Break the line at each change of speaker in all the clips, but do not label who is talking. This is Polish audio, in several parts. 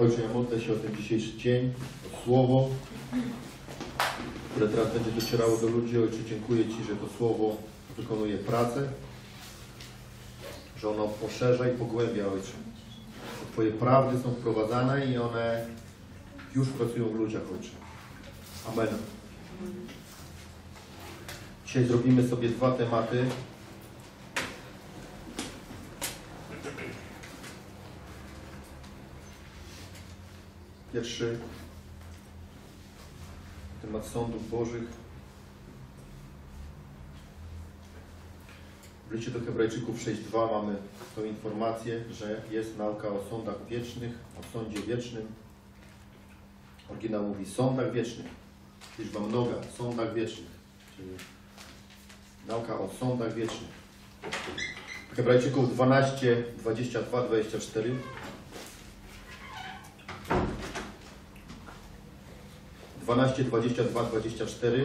Ojcze, ja modlę się o ten dzisiejszy dzień, o Słowo, które teraz będzie docierało do ludzi. Ojcze, dziękuję Ci, że to Słowo wykonuje pracę, że ono poszerza i pogłębia, Ojcze. Że Twoje prawdy są wprowadzane i one już pracują w ludziach, Ojcze. Amen. Dzisiaj zrobimy sobie dwa tematy. Pierwszy temat sądów bożych. W liście do Hebrajczyków 6.2 mamy tą informację, że jest nauka o sądach wiecznych, o sądzie wiecznym. Oryginał mówi sądach wiecznych. Liczba mnoga, sądach wiecznych. Czyli nauka o sądach wiecznych. Hebrajczyków 12, 22, 24. Dwanaście, dwadzieścia dwa, dwadzieścia cztery.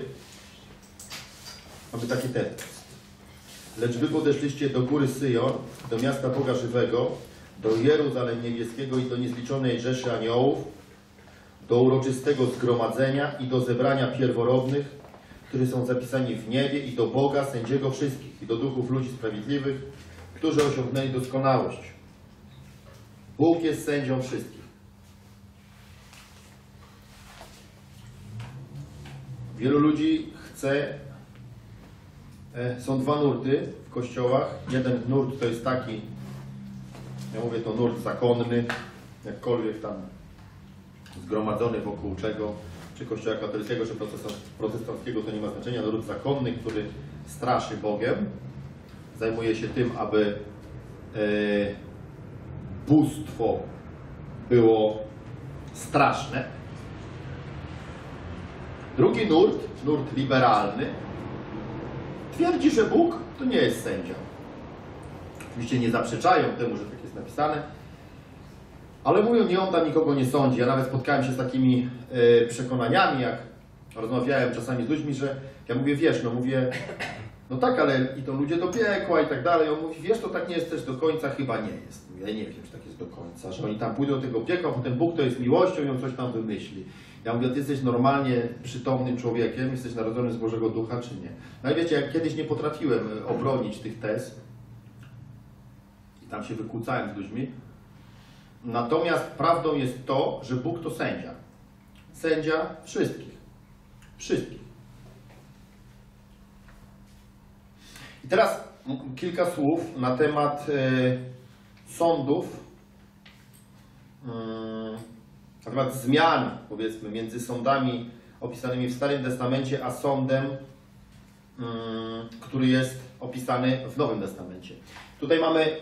Mamy taki tekst. Lecz wy podeszliście do góry Syjon, do miasta Boga Żywego, do Jeruzalem Niebieskiego i do niezliczonej rzeszy aniołów, do uroczystego zgromadzenia i do zebrania pierworodnych, którzy są zapisani w niebie i do Boga, sędziego wszystkich i do duchów ludzi sprawiedliwych, którzy osiągnęli doskonałość. Bóg jest sędzią wszystkich. Wielu ludzi chce E, Są dwa nurty w kościołach. Jeden nurt to jest taki, ja mówię to nurt zakonny, jakkolwiek tam zgromadzony wokół czego, czy kościoła katolickiego, czy protestan- protestanckiego, to nie ma znaczenia. Nurt zakonny, który straszy Bogiem, zajmuje się tym, aby e, bóstwo było straszne. Drugi nurt, nurt liberalny, twierdzi, że Bóg to nie jest sędzia. Oczywiście nie zaprzeczają temu, że tak jest napisane, ale mówią, nie on tam nikogo nie sądzi. Ja nawet spotkałem się z takimi e, przekonaniami, jak rozmawiałem czasami z ludźmi, że ja mówię, wiesz, no mówię, no tak, ale idą ludzie do piekła i tak dalej. On mówi, wiesz, to tak nie jest też do końca, chyba nie jest. Ja nie wiem, czy tak jest do końca, że oni tam pójdą do tego piekła, potem Bóg to jest miłością i on coś tam wymyśli. Ja mówię, ty jesteś normalnie przytomnym człowiekiem, jesteś narodzony z Bożego Ducha, czy nie? No i wiecie, jak kiedyś nie potrafiłem e, obronić tych tez i tam się wykłócałem z ludźmi, natomiast prawdą jest to, że Bóg to sędzia. Sędzia wszystkich. Wszystkich. I teraz kilka słów na temat e, sądów, mm, na temat zmian, powiedzmy, między sądami opisanymi w Starym Testamencie, a sądem, mm, który jest opisany w Nowym Testamencie. Tutaj mamy e,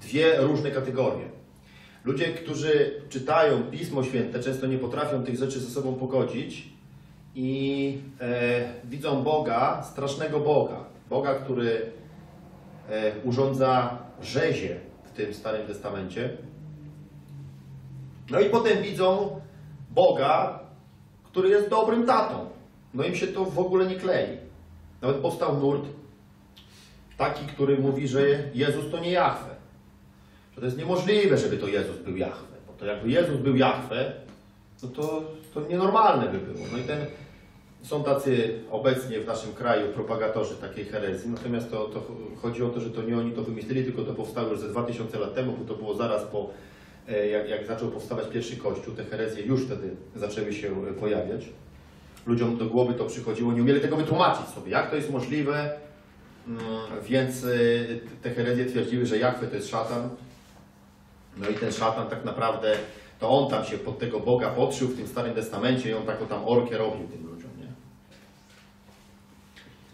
dwie różne kategorie. Ludzie, którzy czytają Pismo Święte, często nie potrafią tych rzeczy ze sobą pogodzić i e, widzą Boga, strasznego Boga. Boga, który e, urządza rzezie w tym Starym Testamencie. No i potem widzą Boga, który jest dobrym tatą. No im się to w ogóle nie klei. Nawet powstał nurt taki, który mówi, że Jezus to nie Jahwe. Że to jest niemożliwe, żeby to Jezus był Jahwe. Bo to jakby Jezus był Jahwe, no to, to nienormalne by było. No i ten, są tacy obecnie w naszym kraju propagatorzy takiej herezji, natomiast to, to chodzi o to, że to nie oni to wymyślili, tylko to powstało już ze 2000 lat temu, bo to było zaraz po, jak, jak zaczął powstawać pierwszy kościół, te herezje już wtedy zaczęły się e, pojawiać. Ludziom do głowy to przychodziło, nie umieli tego wytłumaczyć sobie, jak to jest możliwe, Mm, więc y, te herezje twierdziły, że Jachwę to jest szatan. No i ten szatan tak naprawdę, to on tam się pod tego Boga podszył w tym Starym Testamencie i on taką tam orkę robił tym ludziom, nie?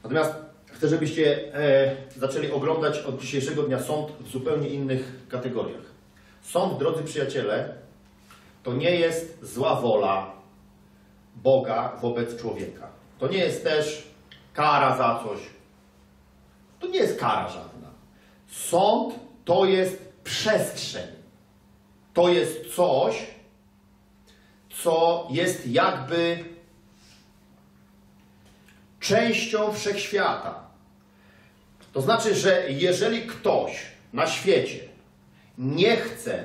Natomiast chcę, żebyście e, zaczęli oglądać od dzisiejszego dnia sąd w zupełnie innych kategoriach. Sąd, drodzy przyjaciele, to nie jest zła wola Boga wobec człowieka. To nie jest też kara za coś. To nie jest kara żadna. Sąd to jest przestrzeń. To jest coś, co jest jakby częścią wszechświata. To znaczy, że jeżeli ktoś na świecie nie chce,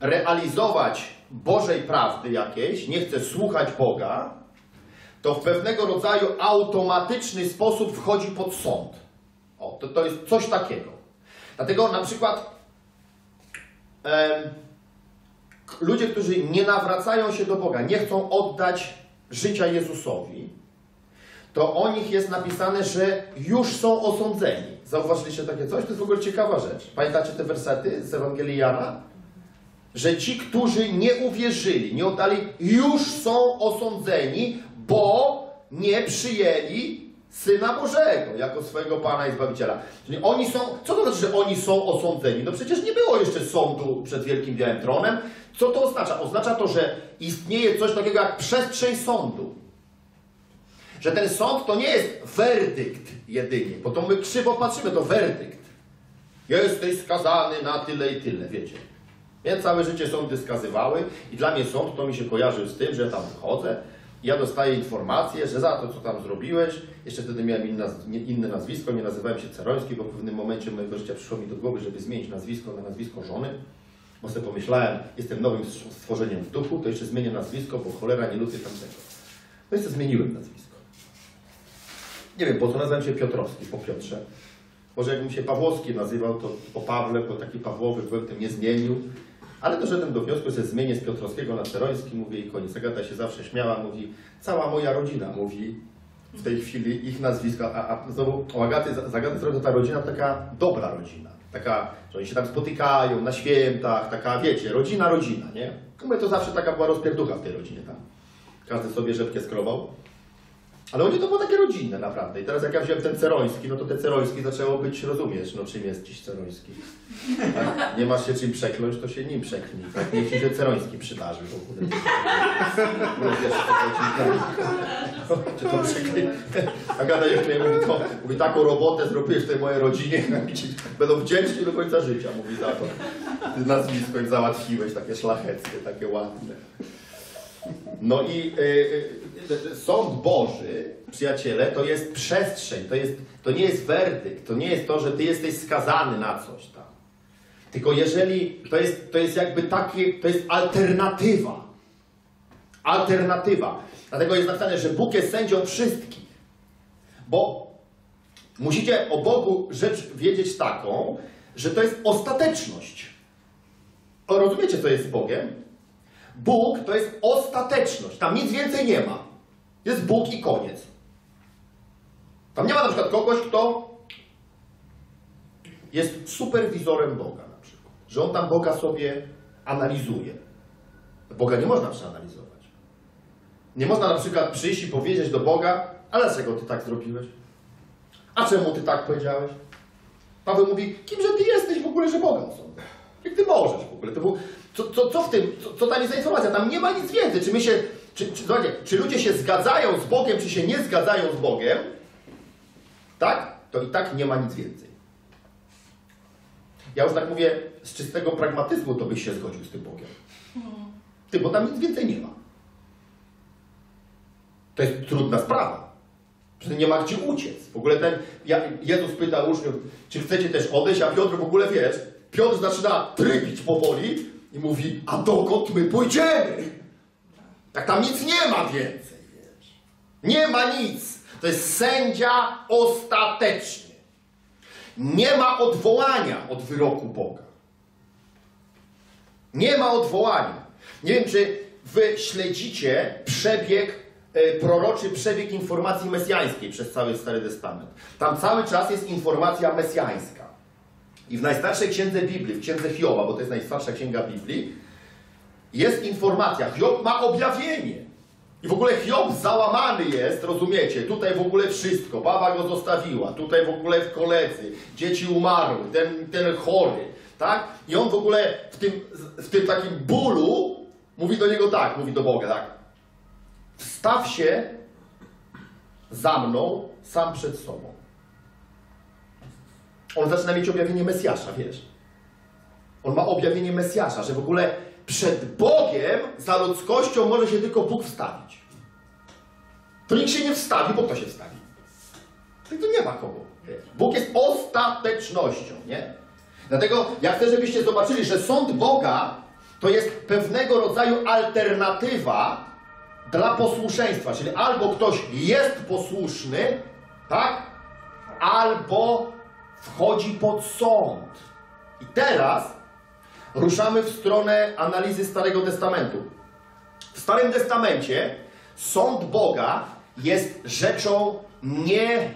realizować Bożej prawdy jakiejś, nie chce słuchać Boga, to w pewnego rodzaju automatyczny sposób wchodzi pod sąd. O, to, to jest coś takiego. Dlatego na przykład em, ludzie, którzy nie nawracają się do Boga, nie chcą oddać życia Jezusowi, to o nich jest napisane, że już są osądzeni. Zauważyliście takie coś? To jest w ogóle ciekawa rzecz. Pamiętacie te wersety z Ewangelii Jana? Że ci, którzy nie uwierzyli, nie oddali, już są osądzeni, bo nie przyjęli Syna Bożego jako swojego Pana i Zbawiciela. Czyli oni są, co to znaczy, że oni są osądzeni? No przecież nie było jeszcze sądu przed Wielkim Białym Tronem. Co to oznacza? Oznacza to, że istnieje coś takiego jak przestrzeń sądu. Że ten sąd to nie jest werdykt jedynie, bo to my krzywo patrzymy, to werdykt. Jesteś skazany na tyle i tyle, wiecie. Mnie całe życie sądy skazywały i dla mnie sąd to mi się kojarzył z tym, że tam wychodzę i ja dostaję informację, że za to, co tam zrobiłeś, jeszcze wtedy miałem inne, nazwisko, nie nazywałem się Ceroński, bo w pewnym momencie mojego życia przyszło mi do głowy, żeby zmienić nazwisko na nazwisko żony, bo sobie pomyślałem, jestem nowym stworzeniem w duchu, to jeszcze zmienię nazwisko, bo cholera nie lubię tamtego. No i zmieniłem nazwisko. Nie wiem, po co nazywam się Piotrowski, po Piotrze. Może jakbym się Pawłowski nazywał, to po Pawle, bo taki Pawłowy byłem, tym nie zmienił. Ale doszedłem do wniosku, że zmienię z Piotrowskiego na Ceroński, mówię i koniec. Agata się zawsze śmiała, mówi, cała moja rodzina mówi w tej chwili ich nazwiska, a, a znowu o Agaty, z Agaty ta rodzina taka dobra rodzina. Taka, że oni się tam spotykają na świętach, taka, wiecie, rodzina, rodzina, nie? No to zawsze taka była rozpierducha w tej rodzinie tam. Każdy sobie rzepkę skrował. Ale oni to było takie rodzinne naprawdę. I teraz jak ja wziąłem ten ceroński, no to te ceroński zaczęło być, rozumiesz, no czym jest dziś ceroński. Tak? Nie masz się czym przekląć, to się nim przeklnij. Tak? Niech ci się ceroński przydarzy w ogóle. No wiesz, to ci Czy to przekli... Agata jeszcze mówi, to, mówi, taką robotę zrobiłeś tej mojej rodzinie, będą wdzięczni do końca życia, mówi za to. Ty nazwisko im załatwiłeś, takie szlacheckie, takie ładne. No i y, y, sąd Boży, przyjaciele, to jest przestrzeń, to, jest, to nie jest werdykt, to nie jest to, że ty jesteś skazany na coś tam. Tylko jeżeli to jest, to jest jakby takie, to jest alternatywa. Alternatywa. Dlatego jest napisane, że Bóg jest sędzią wszystkich. Bo musicie o Bogu rzecz wiedzieć taką, że to jest ostateczność. O, rozumiecie, co jest z Bogiem? Bóg to jest ostateczność. Tam nic więcej nie ma. Jest Bóg i koniec. Tam nie ma na przykład kogoś, kto jest superwizorem Boga na przykład. Że on tam Boga sobie analizuje. Boga nie można przeanalizować. Nie można na przykład przyjść i powiedzieć do Boga, ale dlaczego ty tak zrobiłeś? A czemu ty tak powiedziałeś? Paweł mówi, kimże ty jesteś w ogóle, że Boga osądzasz? Jak ty możesz w ogóle? To był, co, co, co w tym, co, co tam jest informacja? Tam nie ma nic więcej. Czy my się, czy, czy, czy ludzie się zgadzają z Bogiem, czy się nie zgadzają z Bogiem, tak? To i tak nie ma nic więcej. Ja już tak mówię, z czystego pragmatyzmu to byś się zgodził z tym Bogiem. Ty, bo tam nic więcej nie ma. To jest trudna sprawa. Że nie ma gdzie uciec. W ogóle ten, ja, Jezus pyta uczniów, czy chcecie też odejść, a Piotr w ogóle, wiesz, Piotr zaczyna trybić powoli i mówi, a dokąd my pójdziemy? Tak tam nic nie ma więcej. Nie ma nic. To jest sędzia ostatecznie. Nie ma odwołania od wyroku Boga. Nie ma odwołania. Nie wiem, czy wy śledzicie przebieg, e, proroczy przebieg informacji mesjańskiej przez cały Stary Testament. Tam cały czas jest informacja mesjańska. I w najstarszej księdze Biblii, w księdze Hioba, bo to jest najstarsza księga Biblii, jest informacja. Hiob ma objawienie. I w ogóle Hiob załamany jest, rozumiecie? Tutaj w ogóle wszystko. Baba go zostawiła, tutaj w ogóle w koledzy, dzieci umarły, ten, ten chory, tak? I on w ogóle w tym, w tym takim bólu mówi do niego tak, mówi do Boga tak. Wstaw się za mną sam przed sobą. On zaczyna mieć objawienie Mesjasza, wiesz. On ma objawienie Mesjasza, że w ogóle przed Bogiem za ludzkością może się tylko Bóg wstawić. To nikt się nie wstawi, bo kto się wstawi? To nie ma kogo. Bóg jest ostatecznością, nie? Dlatego ja chcę, żebyście zobaczyli, że sąd Boga to jest pewnego rodzaju alternatywa dla posłuszeństwa. Czyli albo ktoś jest posłuszny, tak? Albo wchodzi pod sąd. I teraz ruszamy w stronę analizy Starego Testamentu. W Starym Testamencie sąd Boga jest rzeczą nie,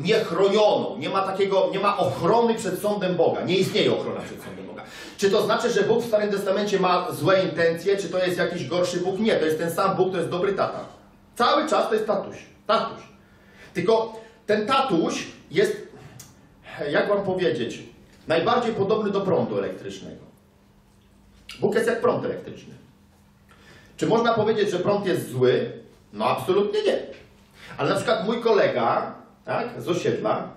niechronioną. Nie ma takiego, nie ma ochrony przed sądem Boga. Nie istnieje ochrona przed sądem Boga. Czy to znaczy, że Bóg w Starym Testamencie ma złe intencje, czy to jest jakiś gorszy Bóg? Nie, to jest ten sam Bóg, to jest dobry tata. Cały czas to jest tatuś. Tatuś. Tylko ten tatuś jest, jak wam powiedzieć, najbardziej podobny do prądu elektrycznego. Bóg jest jak prąd elektryczny. Czy można powiedzieć, że prąd jest zły? No absolutnie nie. Ale na przykład mój kolega, tak, z osiedla,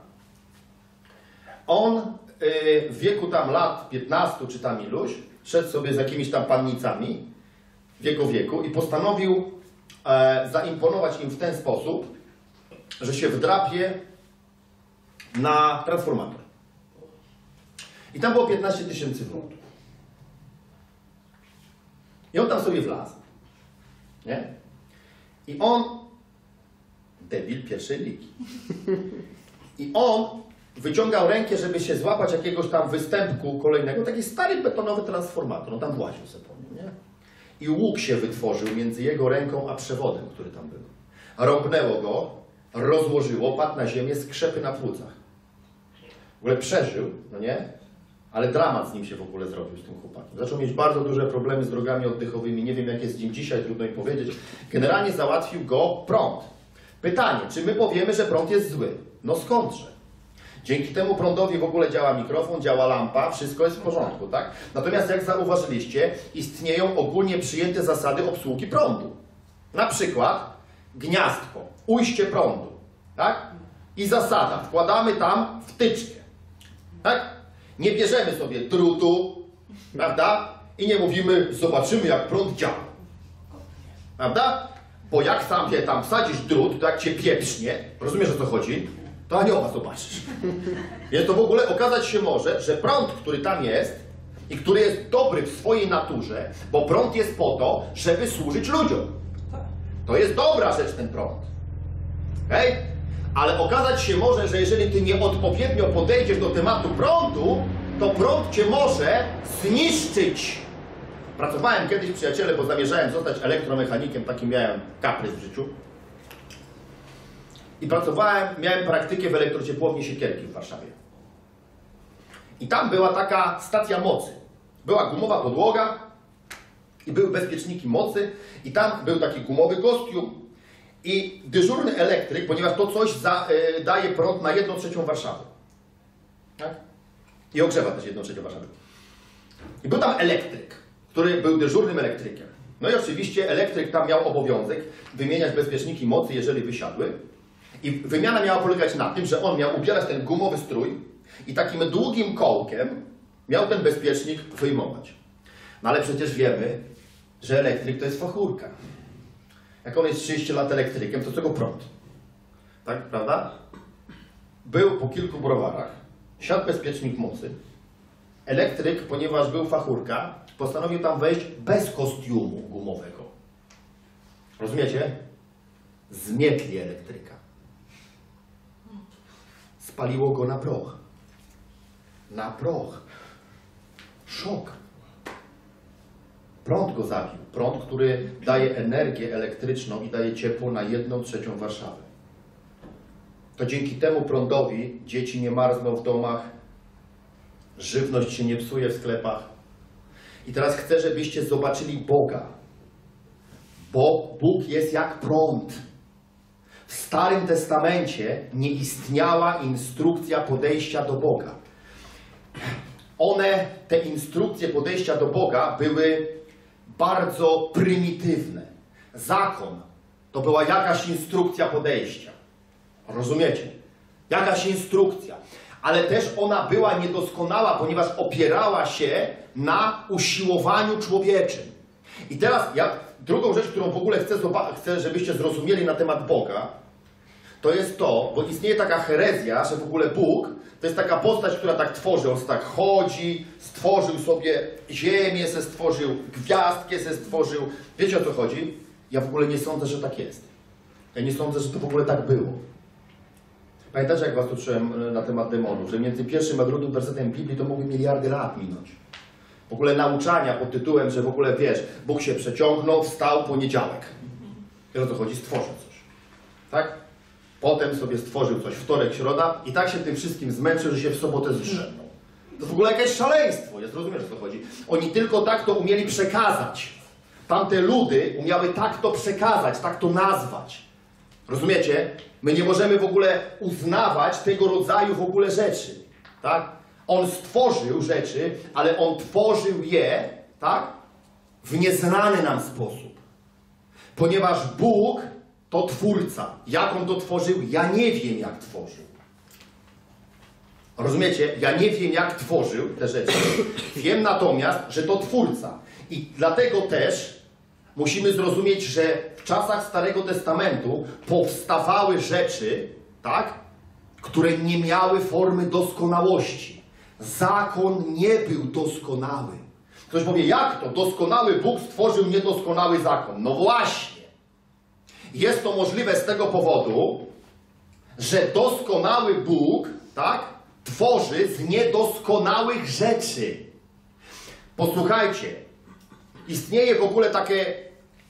on y, w wieku tam lat 15 czy tam iluś, szedł sobie z jakimiś tam pannicami w wieku i postanowił e, zaimponować im w ten sposób, że się wdrapie na transformator. I tam było 15 tysięcy wrotów. I on tam sobie wlazł. Nie? I on, debil pierwszej ligi. I on wyciągał rękę, żeby się złapać jakiegoś tam występku kolejnego, taki stary betonowy transformator. On tam właził sobie po nim, nie? I łuk się wytworzył między jego ręką a przewodem, który tam był. Rąbnęło go, rozłożyło, padł na ziemię, skrzepy na płucach. W ogóle przeżył, no nie? Ale dramat z nim się w ogóle zrobił, z tym chłopakiem. Zaczął mieć bardzo duże problemy z drogami oddechowymi. Nie wiem, jak jest z nim dzisiaj, trudno mi powiedzieć. Generalnie załatwił go prąd. Pytanie, czy my powiemy, że prąd jest zły? No skądże? Dzięki temu prądowi w ogóle działa mikrofon, działa lampa, wszystko jest w porządku, tak? Natomiast jak zauważyliście, istnieją ogólnie przyjęte zasady obsługi prądu. Na przykład gniazdko, ujście prądu, tak? I zasada, wkładamy tam wtyczkę, tak? Nie bierzemy sobie drutu, prawda? I nie mówimy, zobaczymy jak prąd działa. Prawda? Bo jak sam się tam wsadzisz drut, to jak cię pieprznie, rozumiesz o co chodzi, to anioła zobaczysz. Więc to w ogóle okazać się może, że prąd, który tam jest i który jest dobry w swojej naturze, bo prąd jest po to, żeby służyć ludziom. To jest dobra rzecz ten prąd. Okej? Ale okazać się może, że jeżeli ty nieodpowiednio podejdziesz do tematu prądu, to prąd cię może zniszczyć. Pracowałem kiedyś, przyjaciele, bo zamierzałem zostać elektromechanikiem, taki miałem kaprys w życiu. I pracowałem, miałem praktykę w elektrociepłowni Siekierki w Warszawie. I tam była taka stacja mocy. Była gumowa podłoga i były bezpieczniki mocy i tam był taki gumowy kostium i dyżurny elektryk, ponieważ to coś za, y, daje prąd na 1 trzecią Warszawy. Tak? I ogrzewa też 1 trzecią Warszawy. I był tam elektryk, który był dyżurnym elektrykiem. No i oczywiście elektryk tam miał obowiązek wymieniać bezpieczniki mocy, jeżeli wysiadły. I wymiana miała polegać na tym, że on miał ubierać ten gumowy strój i takim długim kołkiem miał ten bezpiecznik wyjmować. No ale przecież wiemy, że elektryk to jest fachurka. Jak on jest 30 lat elektrykiem, to czego prąd? Tak, prawda? Był po kilku browarach, siadł bezpiecznik mocy. Elektryk, ponieważ był fachurka, postanowił tam wejść bez kostiumu gumowego. Rozumiecie? Zmietli elektryka. Spaliło go na proch. Na proch. Szok. Prąd go zabił. Prąd, który daje energię elektryczną i daje ciepło na jedną trzecią Warszawy. To dzięki temu prądowi dzieci nie marzną w domach, żywność się nie psuje w sklepach. I teraz chcę, żebyście zobaczyli Boga. Bo Bóg jest jak prąd. W Starym Testamencie nie istniała instrukcja podejścia do Boga. One, te instrukcje podejścia do Boga, były bardzo prymitywne. Zakon to była jakaś instrukcja podejścia. Rozumiecie? Jakaś instrukcja. Ale też ona była niedoskonała, ponieważ opierała się na usiłowaniu człowieczym. I teraz ja drugą rzecz, którą w ogóle chcę, chcę, żebyście zrozumieli na temat Boga, to jest to, bo istnieje taka herezja, że w ogóle Bóg To jest taka postać, która tak tworzy. On tak chodzi, stworzył sobie ziemię, se stworzył, gwiazdkę se stworzył. Wiecie o co chodzi? Ja w ogóle nie sądzę, że tak jest. Ja nie sądzę, że to w ogóle tak było. Pamiętacie, jak was uczyłem e, na temat demonów, że między pierwszym a drugim wersetem Biblii to mogły miliardy lat minąć. W ogóle nauczania pod tytułem, że w ogóle wiesz, Bóg się przeciągnął, wstał poniedziałek. Wiesz o co chodzi? Stworzył coś. Tak? Potem sobie stworzył coś wtorek, środa i tak się tym wszystkim zmęczył, że się w sobotę zrzemnął. To w ogóle jakieś szaleństwo jest, rozumiesz o co chodzi? Oni tylko tak to umieli przekazać. Tamte ludy umiały tak to przekazać, tak to nazwać. Rozumiecie? My nie możemy w ogóle uznawać tego rodzaju w ogóle rzeczy. Tak? On stworzył rzeczy, ale on tworzył je, tak? W nieznany nam sposób. Ponieważ Bóg to twórca. Jak on to tworzył? Ja nie wiem, jak tworzył. Rozumiecie? Ja nie wiem, jak tworzył te rzeczy. Wiem natomiast, że to twórca. I dlatego też musimy zrozumieć, że w czasach Starego Testamentu powstawały rzeczy, tak? Które nie miały formy doskonałości. Zakon nie był doskonały. Ktoś powie, jak to? Doskonały Bóg stworzył niedoskonały zakon. No właśnie. Jest to możliwe z tego powodu, że doskonały Bóg, tak, tworzy z niedoskonałych rzeczy. Posłuchajcie, istnieje w ogóle takie,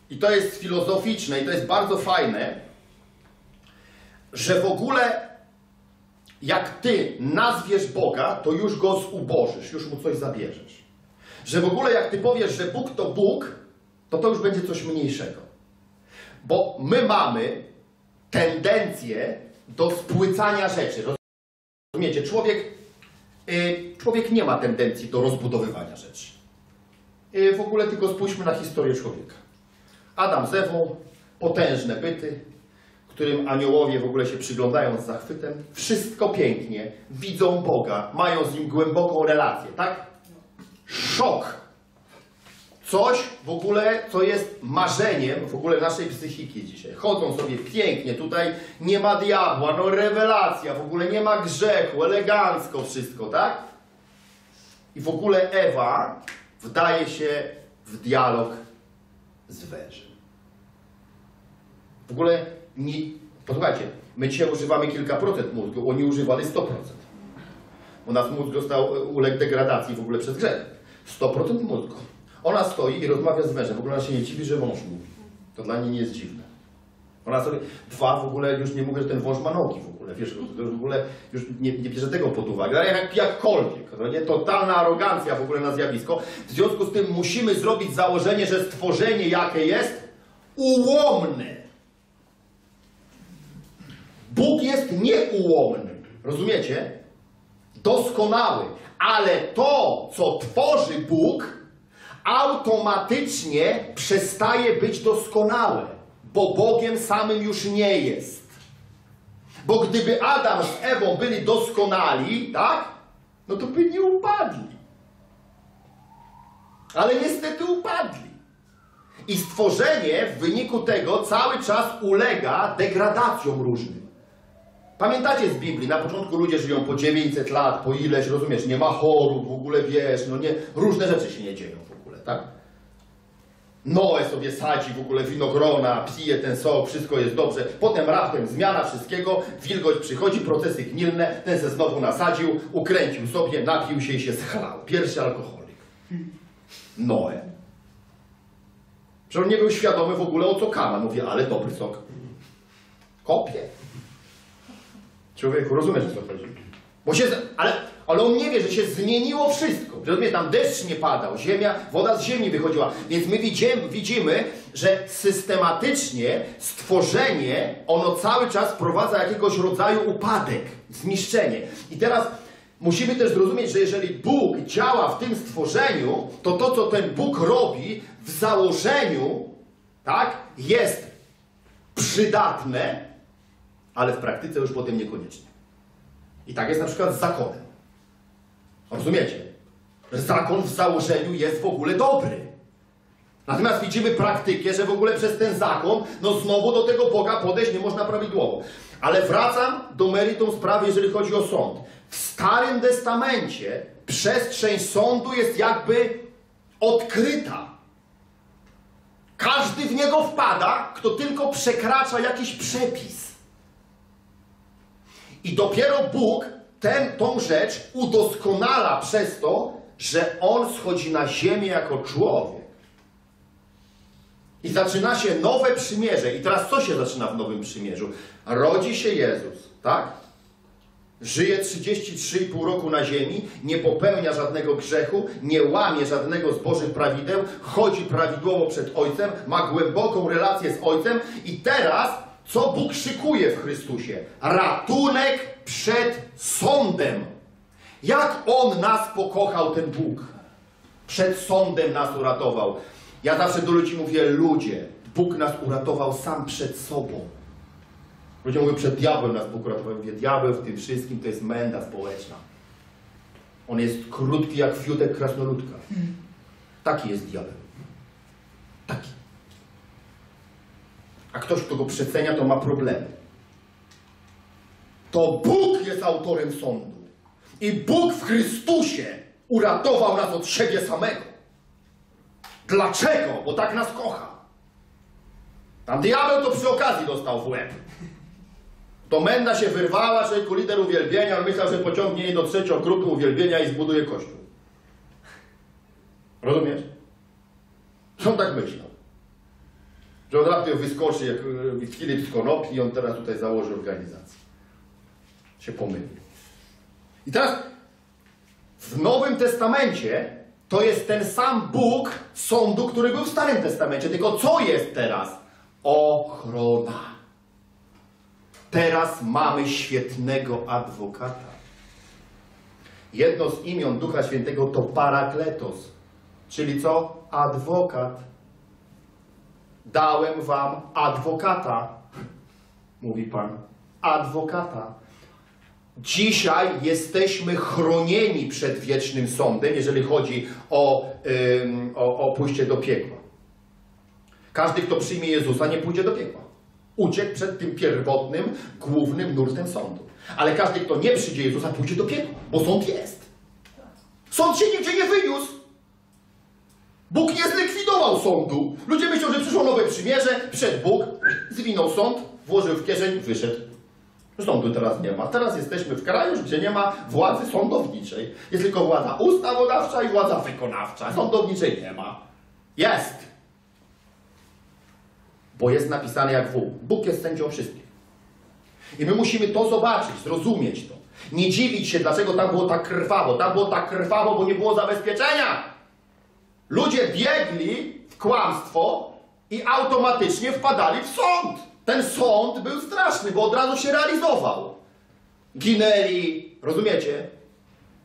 i to jest filozoficzne, i to jest bardzo fajne, że w ogóle jak ty nazwiesz Boga, to już go zubożysz, już mu coś zabierzesz. Że w ogóle jak ty powiesz, że Bóg to Bóg, to to już będzie coś mniejszego. Bo my mamy tendencję do spłycania rzeczy. Rozumiecie? Człowiek, y, człowiek nie ma tendencji do rozbudowywania rzeczy. Y, w ogóle tylko spójrzmy na historię człowieka. Adam z Ewą, potężne byty, którym aniołowie w ogóle się przyglądają z zachwytem. Wszystko pięknie, widzą Boga, mają z Nim głęboką relację, tak? Szok. Coś w ogóle, co jest marzeniem w ogóle naszej psychiki dzisiaj. Chodzą sobie pięknie, tutaj nie ma diabła, no rewelacja, w ogóle nie ma grzechu, elegancko wszystko, tak? I w ogóle Ewa wdaje się w dialog z wężem. W ogóle nie... Posłuchajcie, my dzisiaj używamy kilka procent mózgu, oni używali 100%. U nas mózg został, uległ degradacji w ogóle przez grzech. 100% mózgu. Ona stoi i rozmawia z wężem. W ogóle ona się nie dziwi, że wąż mówi. To dla niej nie jest dziwne. Ona sobie, dwa w ogóle już nie mówię, że ten wąż ma nogi w ogóle, wiesz, to w ogóle już nie, nie bierze tego pod uwagę, ale jak, jakkolwiek, to nie, totalna arogancja w ogóle na zjawisko. W związku z tym musimy zrobić założenie, że stworzenie jakie jest ułomne. Bóg jest nieułomny, rozumiecie? Doskonały, ale to, co tworzy Bóg, automatycznie przestaje być doskonałe, bo Bogiem samym już nie jest. Bo gdyby Adam z Ewą byli doskonali, tak? No to by nie upadli. Ale niestety upadli. I stworzenie w wyniku tego cały czas ulega degradacjom różnym. Pamiętacie z Biblii, na początku ludzie żyją po 900 lat, po ileś, rozumiesz, nie ma chorób, w ogóle wiesz, no nie, różne rzeczy się nie dzieją tak? Noe sobie sadzi w ogóle winogrona, pije ten sok, wszystko jest dobrze. Potem raptem zmiana wszystkiego, wilgoć przychodzi, procesy gnilne, ten se znowu nasadził, ukręcił sobie, napił się i się schlał. Pierwszy alkoholik. Noe. Że on nie był świadomy w ogóle o co kama. Mówię, ale dobry sok. Kopie. Człowieku, rozumiesz co chodzi? Bo się, ale, ale on nie wie, że się zmieniło wszystko. Rozumie, tam deszcz nie padał, ziemia, woda z ziemi wychodziła. Więc my widzimy, widzimy, że systematycznie stworzenie, ono cały czas wprowadza jakiegoś rodzaju upadek, zniszczenie. I teraz musimy też zrozumieć, że jeżeli Bóg działa w tym stworzeniu, to to, co ten Bóg robi w założeniu, tak, jest przydatne, ale w praktyce już potem niekoniecznie. I tak jest na przykład z zakonem. Rozumiecie? Że zakon w założeniu jest w ogóle dobry. Natomiast widzimy praktykę, że w ogóle przez ten zakon, no znowu do tego Boga podejść nie można prawidłowo. Ale wracam do meritum sprawy, jeżeli chodzi o sąd. W Starym Testamencie przestrzeń sądu jest jakby odkryta. Każdy w niego wpada, kto tylko przekracza jakiś przepis. I dopiero Bóg tę tą rzecz udoskonala przez to, że On schodzi na ziemię jako człowiek. I zaczyna się nowe przymierze. I teraz co się zaczyna w nowym przymierzu? Rodzi się Jezus, tak? Żyje 33,5 roku na ziemi, nie popełnia żadnego grzechu, nie łamie żadnego z Bożych prawideł, chodzi prawidłowo przed Ojcem, ma głęboką relację z Ojcem i teraz co Bóg szykuje w Chrystusie? Ratunek przed sądem. Jak On nas pokochał, ten Bóg? Przed sądem nas uratował. Ja zawsze do ludzi mówię, ludzie, Bóg nas uratował sam przed sobą. Ludzie mówią, przed diabłem nas Bóg uratował. Ja Mówię, diabeł w tym wszystkim to jest menda społeczna. On jest krótki jak fiutek krasnoludka. Taki jest diabeł. A ktoś, kto go przecenia, to ma problemy. To Bóg jest autorem sądu. I Bóg w Chrystusie uratował nas od siebie samego. Dlaczego? Bo tak nas kocha. Tam diabeł to przy okazji dostał w łeb. To Menda się wyrwała, człowieku lider uwielbienia, on myślał, że pociągnie jej do trzecią grupy uwielbienia i zbuduje kościół. Rozumiesz? On tak myślał. Że on raptem wyskoczy jak e, Filip z Konopi i on teraz tutaj założy organizację. Się pomylił. I teraz w Nowym Testamencie to jest ten sam Bóg sądu, który był w Starym Testamencie. Tylko co jest teraz? Ochrona. Teraz mamy świetnego adwokata. Jedno z imion Ducha Świętego to Parakletos, czyli co? Adwokat. Dałem wam adwokata, mówi Pan. Adwokata. Dzisiaj jesteśmy chronieni przed wiecznym sądem, jeżeli chodzi o, ym, o, o pójście do piekła. Każdy, kto przyjmie Jezusa, nie pójdzie do piekła. Uciekł przed tym pierwotnym, głównym nurtem sądu. Ale każdy, kto nie przyjdzie Jezusa, pójdzie do piekła, bo sąd jest. Sąd się nigdzie nie wyniósł. Bóg nie zlikwidował sądu. Ludzie myślą, że przyszło nowe przymierze, przed Bóg, zwinął sąd, włożył w kieszeń, wyszedł. Sądu teraz nie ma. Teraz jesteśmy w kraju, gdzie nie ma władzy sądowniczej. Jest tylko władza ustawodawcza i władza wykonawcza. Sądowniczej nie ma. Jest. Bo jest napisane jak w. Bóg jest sędzią wszystkich. I my musimy to zobaczyć, zrozumieć to. Nie dziwić się, dlaczego tam było tak krwawo. Tam było tak krwawo, bo nie było zabezpieczenia. Ludzie biegli w kłamstwo i automatycznie wpadali w sąd. Ten sąd był straszny, bo od razu się realizował. Ginęli, rozumiecie?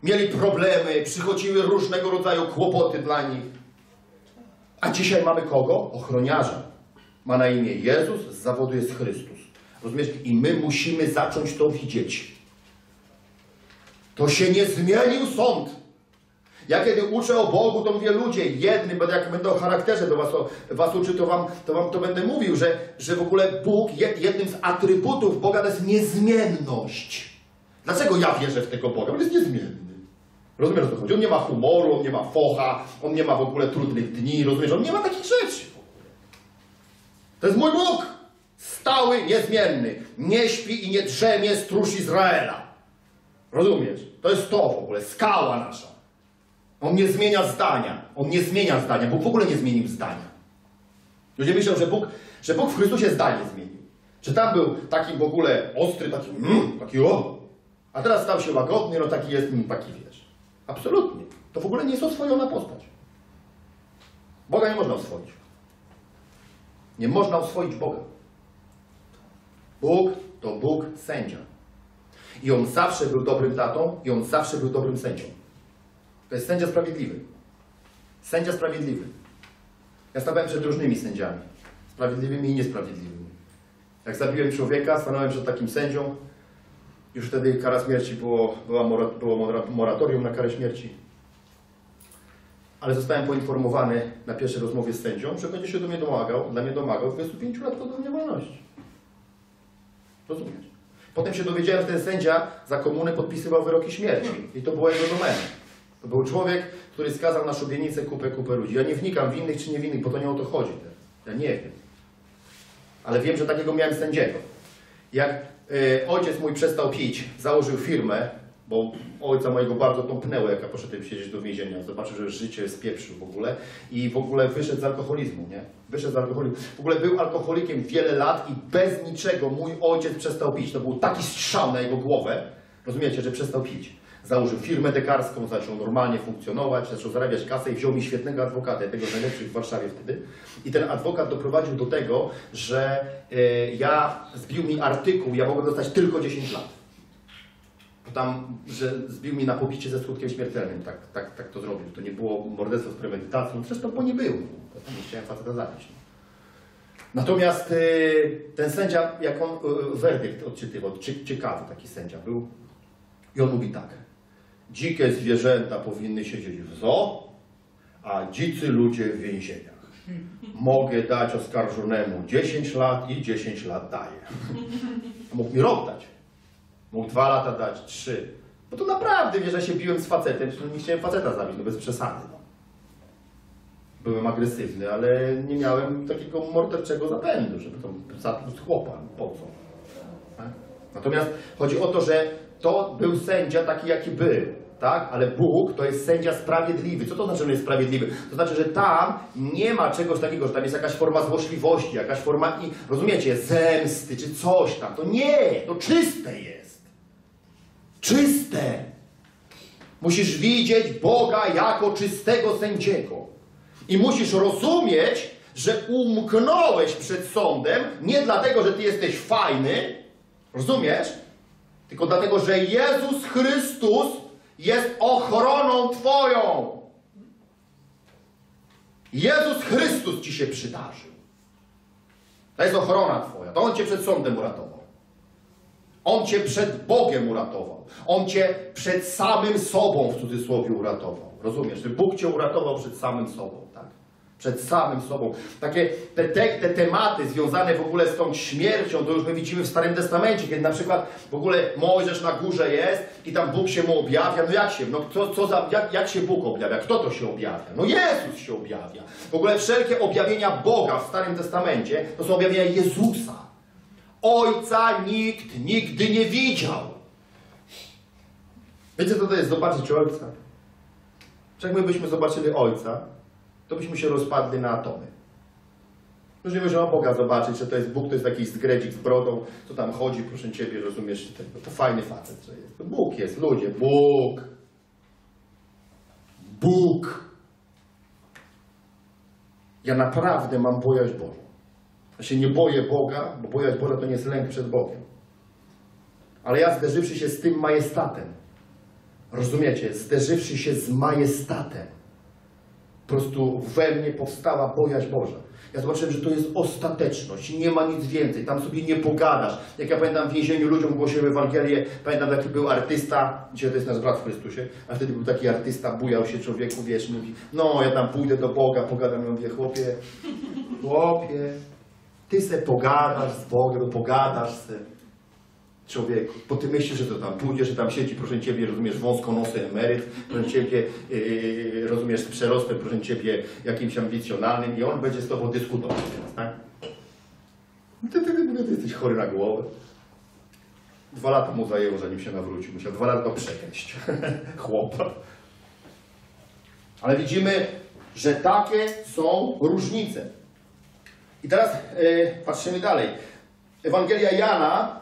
Mieli problemy, przychodziły różnego rodzaju kłopoty dla nich. A dzisiaj mamy kogo? Ochroniarza. Ma na imię Jezus, z zawodu jest Chrystus. Rozumiesz? I my musimy zacząć to widzieć. To się nie zmienił sąd. Ja kiedy uczę o Bogu, to mówię ludzie, jednym, będę jak będę o charakterze do was, o, was uczy, to wam, to wam to będę mówił, że, że w ogóle Bóg, jed- jednym z atrybutów Boga to jest niezmienność. Dlaczego ja wierzę w tego Boga? On jest niezmienny. Rozumiesz o co chodzi? On nie ma humoru, on nie ma focha, on nie ma w ogóle trudnych dni, rozumiesz? On nie ma takich rzeczy. To jest mój Bóg. Stały, niezmienny. Nie śpi i nie drzemie stróż Izraela. Rozumiesz? To jest to w ogóle, skała nasza. On nie zmienia zdania. On nie zmienia zdania. Bóg w ogóle nie zmienił zdania. Ludzie myślą, że Bóg, że Bóg w Chrystusie zdanie zmienił. Że tam był taki w ogóle ostry, taki, mm, taki o. A teraz stał się łagodny, no taki jest, mm, taki wiesz. Absolutnie. To w ogóle nie jest oswojona postać. Boga nie można oswoić. Nie można oswoić Boga. Bóg to Bóg sędzia. I On zawsze był dobrym tatą i On zawsze był dobrym sędzią. To jest sędzia sprawiedliwy. Sędzia sprawiedliwy. Ja stawałem przed różnymi sędziami. Sprawiedliwymi i niesprawiedliwymi. Jak zabiłem człowieka, stanąłem przed takim sędzią. Już wtedy kara śmierci było, była było mora- moratorium na karę śmierci. Ale zostałem poinformowany na pierwszej rozmowie z sędzią, że będzie się do mnie domagał, dla mnie domagał 25 lat pozbawienia wolności. Rozumiesz? Potem się dowiedziałem, że ten sędzia za komuny podpisywał wyroki śmierci i to była jego domena. To był człowiek, który skazał na szubienicę kupę, kupę ludzi. Ja nie wnikam w innych czy niewinnych, bo to nie o to chodzi. Ja nie wiem. Ale wiem, że takiego miałem sędziego. Jak e, ojciec mój przestał pić, założył firmę, bo ojca mojego bardzo tąpnęło, jak ja poszedłem siedzieć do więzienia. Zobaczył, że życie spieprzył w ogóle i w ogóle wyszedł z alkoholizmu, nie? Wyszedł z alkoholizmu. W ogóle był alkoholikiem wiele lat i bez niczego mój ojciec przestał pić. To był taki strzał na jego głowę, rozumiecie, że przestał pić. Założył firmę dekarską, zaczął normalnie funkcjonować, zaczął zarabiać kasę i wziął mi świetnego adwokata, tego najlepszych w Warszawie wtedy. I ten adwokat doprowadził do tego, że e, ja zbił mi artykuł, ja mogłem dostać tylko 10 lat. Tam, że zbił mi na pobicie ze skutkiem śmiertelnym, tak, tak, tak to zrobił. To nie było morderstwo z premedytacją, zresztą bo nie tam nie chciałem faceta zabić. No. Natomiast e, ten sędzia, jak on e, werdykt odczytywał, cie- ciekawy taki sędzia był, i on mówi tak. Dzikie zwierzęta powinny siedzieć w zoo, a dzicy ludzie w więzieniach. Mogę dać oskarżonemu 10 lat i 10 lat daję. Mógł mi rok dać. Mógł dwa lata dać, trzy. Bo to naprawdę, wiesz, że się biłem z facetem, nie chciałem faceta zabić, no bez przesady. No. Byłem agresywny, ale nie miałem takiego morderczego zapędu, żeby to zatłuc chłopa. Po co? Tak? Natomiast chodzi o to, że to był sędzia taki, jaki był, tak? Ale Bóg to jest sędzia sprawiedliwy. Co to znaczy, że on jest sprawiedliwy? To znaczy, że tam nie ma czegoś takiego, że tam jest jakaś forma złośliwości, jakaś forma, i, rozumiecie, zemsty czy coś tam. To nie, to czyste jest. Czyste. Musisz widzieć Boga jako czystego sędziego. I musisz rozumieć, że umknąłeś przed sądem nie dlatego, że ty jesteś fajny, rozumiesz? Tylko dlatego, że Jezus Chrystus jest ochroną Twoją. Jezus Chrystus Ci się przydarzył. To jest ochrona Twoja. To On Cię przed sądem uratował. On Cię przed Bogiem uratował. On Cię przed samym sobą w cudzysłowie uratował. Rozumiesz? Bóg Cię uratował przed samym sobą, tak? Przed samym sobą. Takie te, te, te tematy związane w ogóle z tą śmiercią, to już my widzimy w Starym Testamencie, kiedy na przykład w ogóle Mojżesz na górze jest i tam Bóg się mu objawia. No jak się, no co, co za, jak, jak się Bóg objawia? Kto to się objawia? No Jezus się objawia. W ogóle wszelkie objawienia Boga w Starym Testamencie to są objawienia Jezusa. Ojca nikt nigdy nie widział. Wiecie co to jest zobaczyć Ojca? Czy jak my byśmy zobaczyli Ojca, to byśmy się rozpadli na atomy. Już nie możemy Boga zobaczyć, że to jest Bóg, to jest jakiś zgredzik z brodą, co tam chodzi, proszę Ciebie, rozumiesz, to, to fajny facet, że jest. To Bóg jest, ludzie, Bóg. Bóg. Ja naprawdę mam bojaźń Bożą. Ja się nie boję Boga, bo bojaźń Boża to nie jest lęk przed Bogiem. Ale ja zderzywszy się z tym majestatem, rozumiecie, zderzywszy się z majestatem, po prostu we mnie powstała bojaźń Boża. Ja zobaczyłem, że to jest ostateczność nie ma nic więcej. Tam sobie nie pogadasz. Jak ja pamiętam w więzieniu ludziom głosiłem Ewangelię, pamiętam taki był artysta, dzisiaj to jest nasz brat w Chrystusie, a wtedy był taki artysta, bujał się człowieku, wiesz, mówi, no ja tam pójdę do Boga, pogadam, ja mówię, chłopie, chłopie, ty se pogadasz z Bogiem, pogadasz se. Człowieku, bo ty myślisz, że to tam pójdziesz, że tam siedzi, proszę ciebie, rozumiesz, wąskonosy emeryt, proszę ciebie, yy, rozumiesz, z przerostem, proszę ciebie, jakimś ambicjonalnym i on będzie z tobą dyskutował teraz, tak? No Ty, ty, ty, ty jesteś chory na głowę. Dwa lata mu zajęło, zanim się nawrócił. Musiał dwa lata przekręć. Chłopa. Ale widzimy, że takie są różnice. I teraz yy, patrzymy dalej. Ewangelia Jana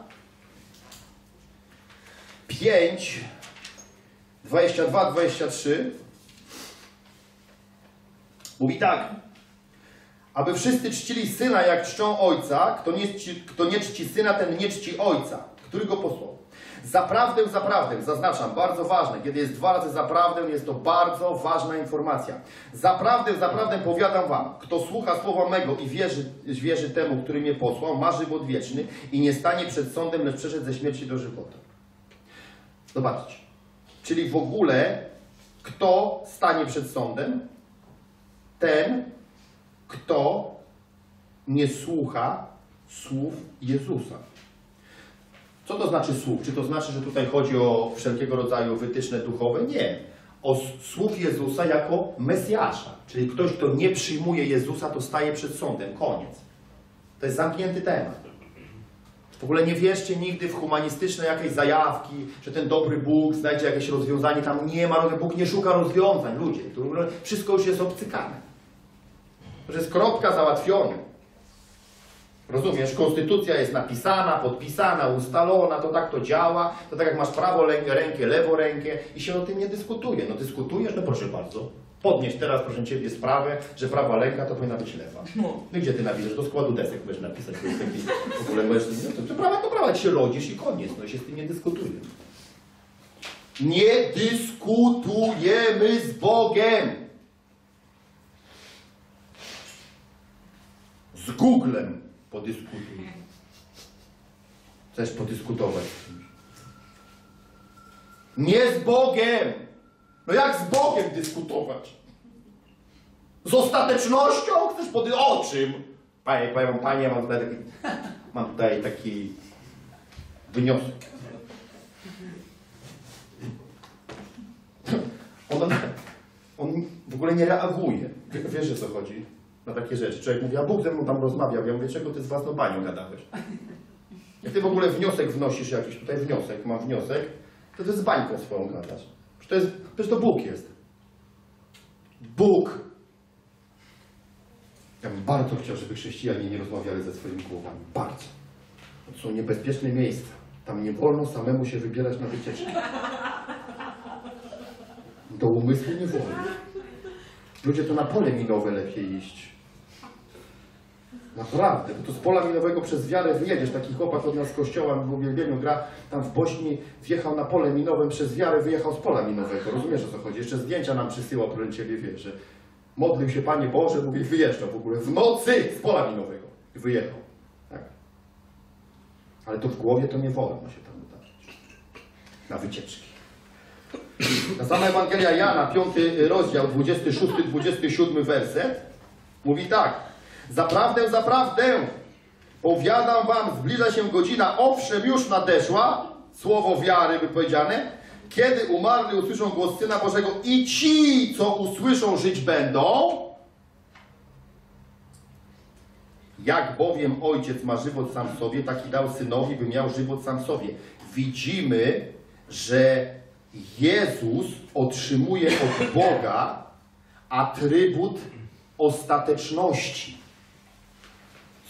5, 22, 23 mówi tak. Aby wszyscy czcili syna, jak czczą ojca, kto nie, czci, kto nie czci syna, ten nie czci ojca, który go posłał. Zaprawdę, zaprawdę, zaznaczam, bardzo ważne, kiedy jest dwa razy zaprawdę, jest to bardzo ważna informacja. Zaprawdę, zaprawdę powiadam wam, kto słucha słowa mego i wierzy, wierzy temu, który mnie posłał, ma żywot wieczny i nie stanie przed sądem, lecz przeszedł ze śmierci do żywota. Zobaczcie. Czyli w ogóle kto stanie przed sądem? Ten, kto nie słucha słów Jezusa. Co to znaczy słów? Czy to znaczy, że tutaj chodzi o wszelkiego rodzaju wytyczne duchowe? Nie. O słów Jezusa jako Mesjasza. Czyli ktoś, kto nie przyjmuje Jezusa, to staje przed sądem. Koniec. To jest zamknięty temat. W ogóle nie wierzcie nigdy w humanistyczne jakieś zajawki, że ten dobry Bóg znajdzie jakieś rozwiązanie. Tam nie ma, Bóg nie szuka rozwiązań, ludzie. Wszystko już jest obcykane. To jest kropka załatwiona. Rozumiesz, konstytucja jest napisana, podpisana, ustalona, to tak to działa, to tak jak masz prawo rękę, lewo rękę i się o tym nie dyskutuje. No dyskutujesz, no proszę bardzo. Podnieś teraz, proszę Ciebie, sprawę, że prawa ręka to powinna być lewa. No i gdzie Ty napiszesz? Do składu desek będziesz napisać. To jest taki, w ogóle możesz, no to, to prawa to prawa, Ci się rodzisz i koniec, no i się z tym nie dyskutuje. Nie dyskutujemy z Bogiem. Z Googlem podyskutuj. Chcesz podyskutować. Nie z Bogiem! No jak z Bogiem dyskutować? Z ostatecznością? Chcesz pod... O czym? Panie, panie, panie, mam tutaj taki, mam tutaj taki wniosek. On, on w ogóle nie reaguje. Wie- Wiesz, o co chodzi? Na takie rzeczy. Człowiek mówi, a Bóg ze mną tam rozmawiał. Ja mówię, czego ty z własną panią gadałeś? Jak ty w ogóle wniosek wnosisz jakiś tutaj wniosek, mam wniosek, to ty z bańką swoją gadasz. Przecież to, jest, to Bóg jest. Bóg. Ja bym bardzo chciał, żeby chrześcijanie nie rozmawiali ze swoimi głowami. Bardzo. To są niebezpieczne miejsca. Tam nie wolno samemu się wybierać na wycieczki. Do umysłu nie wolno. Ludzie to na pole minowe lepiej iść. Naprawdę, bo to z pola minowego przez wiarę wyjedziesz. Taki chłopak od nas z kościoła w uwielbieniu gra, tam w Bośni wjechał na pole minowe, przez wiarę wyjechał z pola minowego. Rozumiesz o co chodzi? Jeszcze zdjęcia nam przysyłał, proszę Ciebie, wiesz, że modlił się Panie Boże, mówi, wyjeżdżał w ogóle w nocy z pola minowego. I wyjechał. Tak. Ale to w głowie to nie wolno się tam udarzyć. Na wycieczki. Ta sama Ewangelia Jana, 5 rozdział, 26-27 werset, mówi tak. Zaprawdę, zaprawdę, powiadam wam, zbliża się godzina, owszem już nadeszła, słowo wiary wypowiedziane, kiedy umarli usłyszą głos Syna Bożego i ci, co usłyszą, żyć będą. Jak bowiem ojciec ma żywot sam sobie, taki dał synowi, by miał żywot sam sobie. Widzimy, że Jezus otrzymuje od Boga atrybut ostateczności.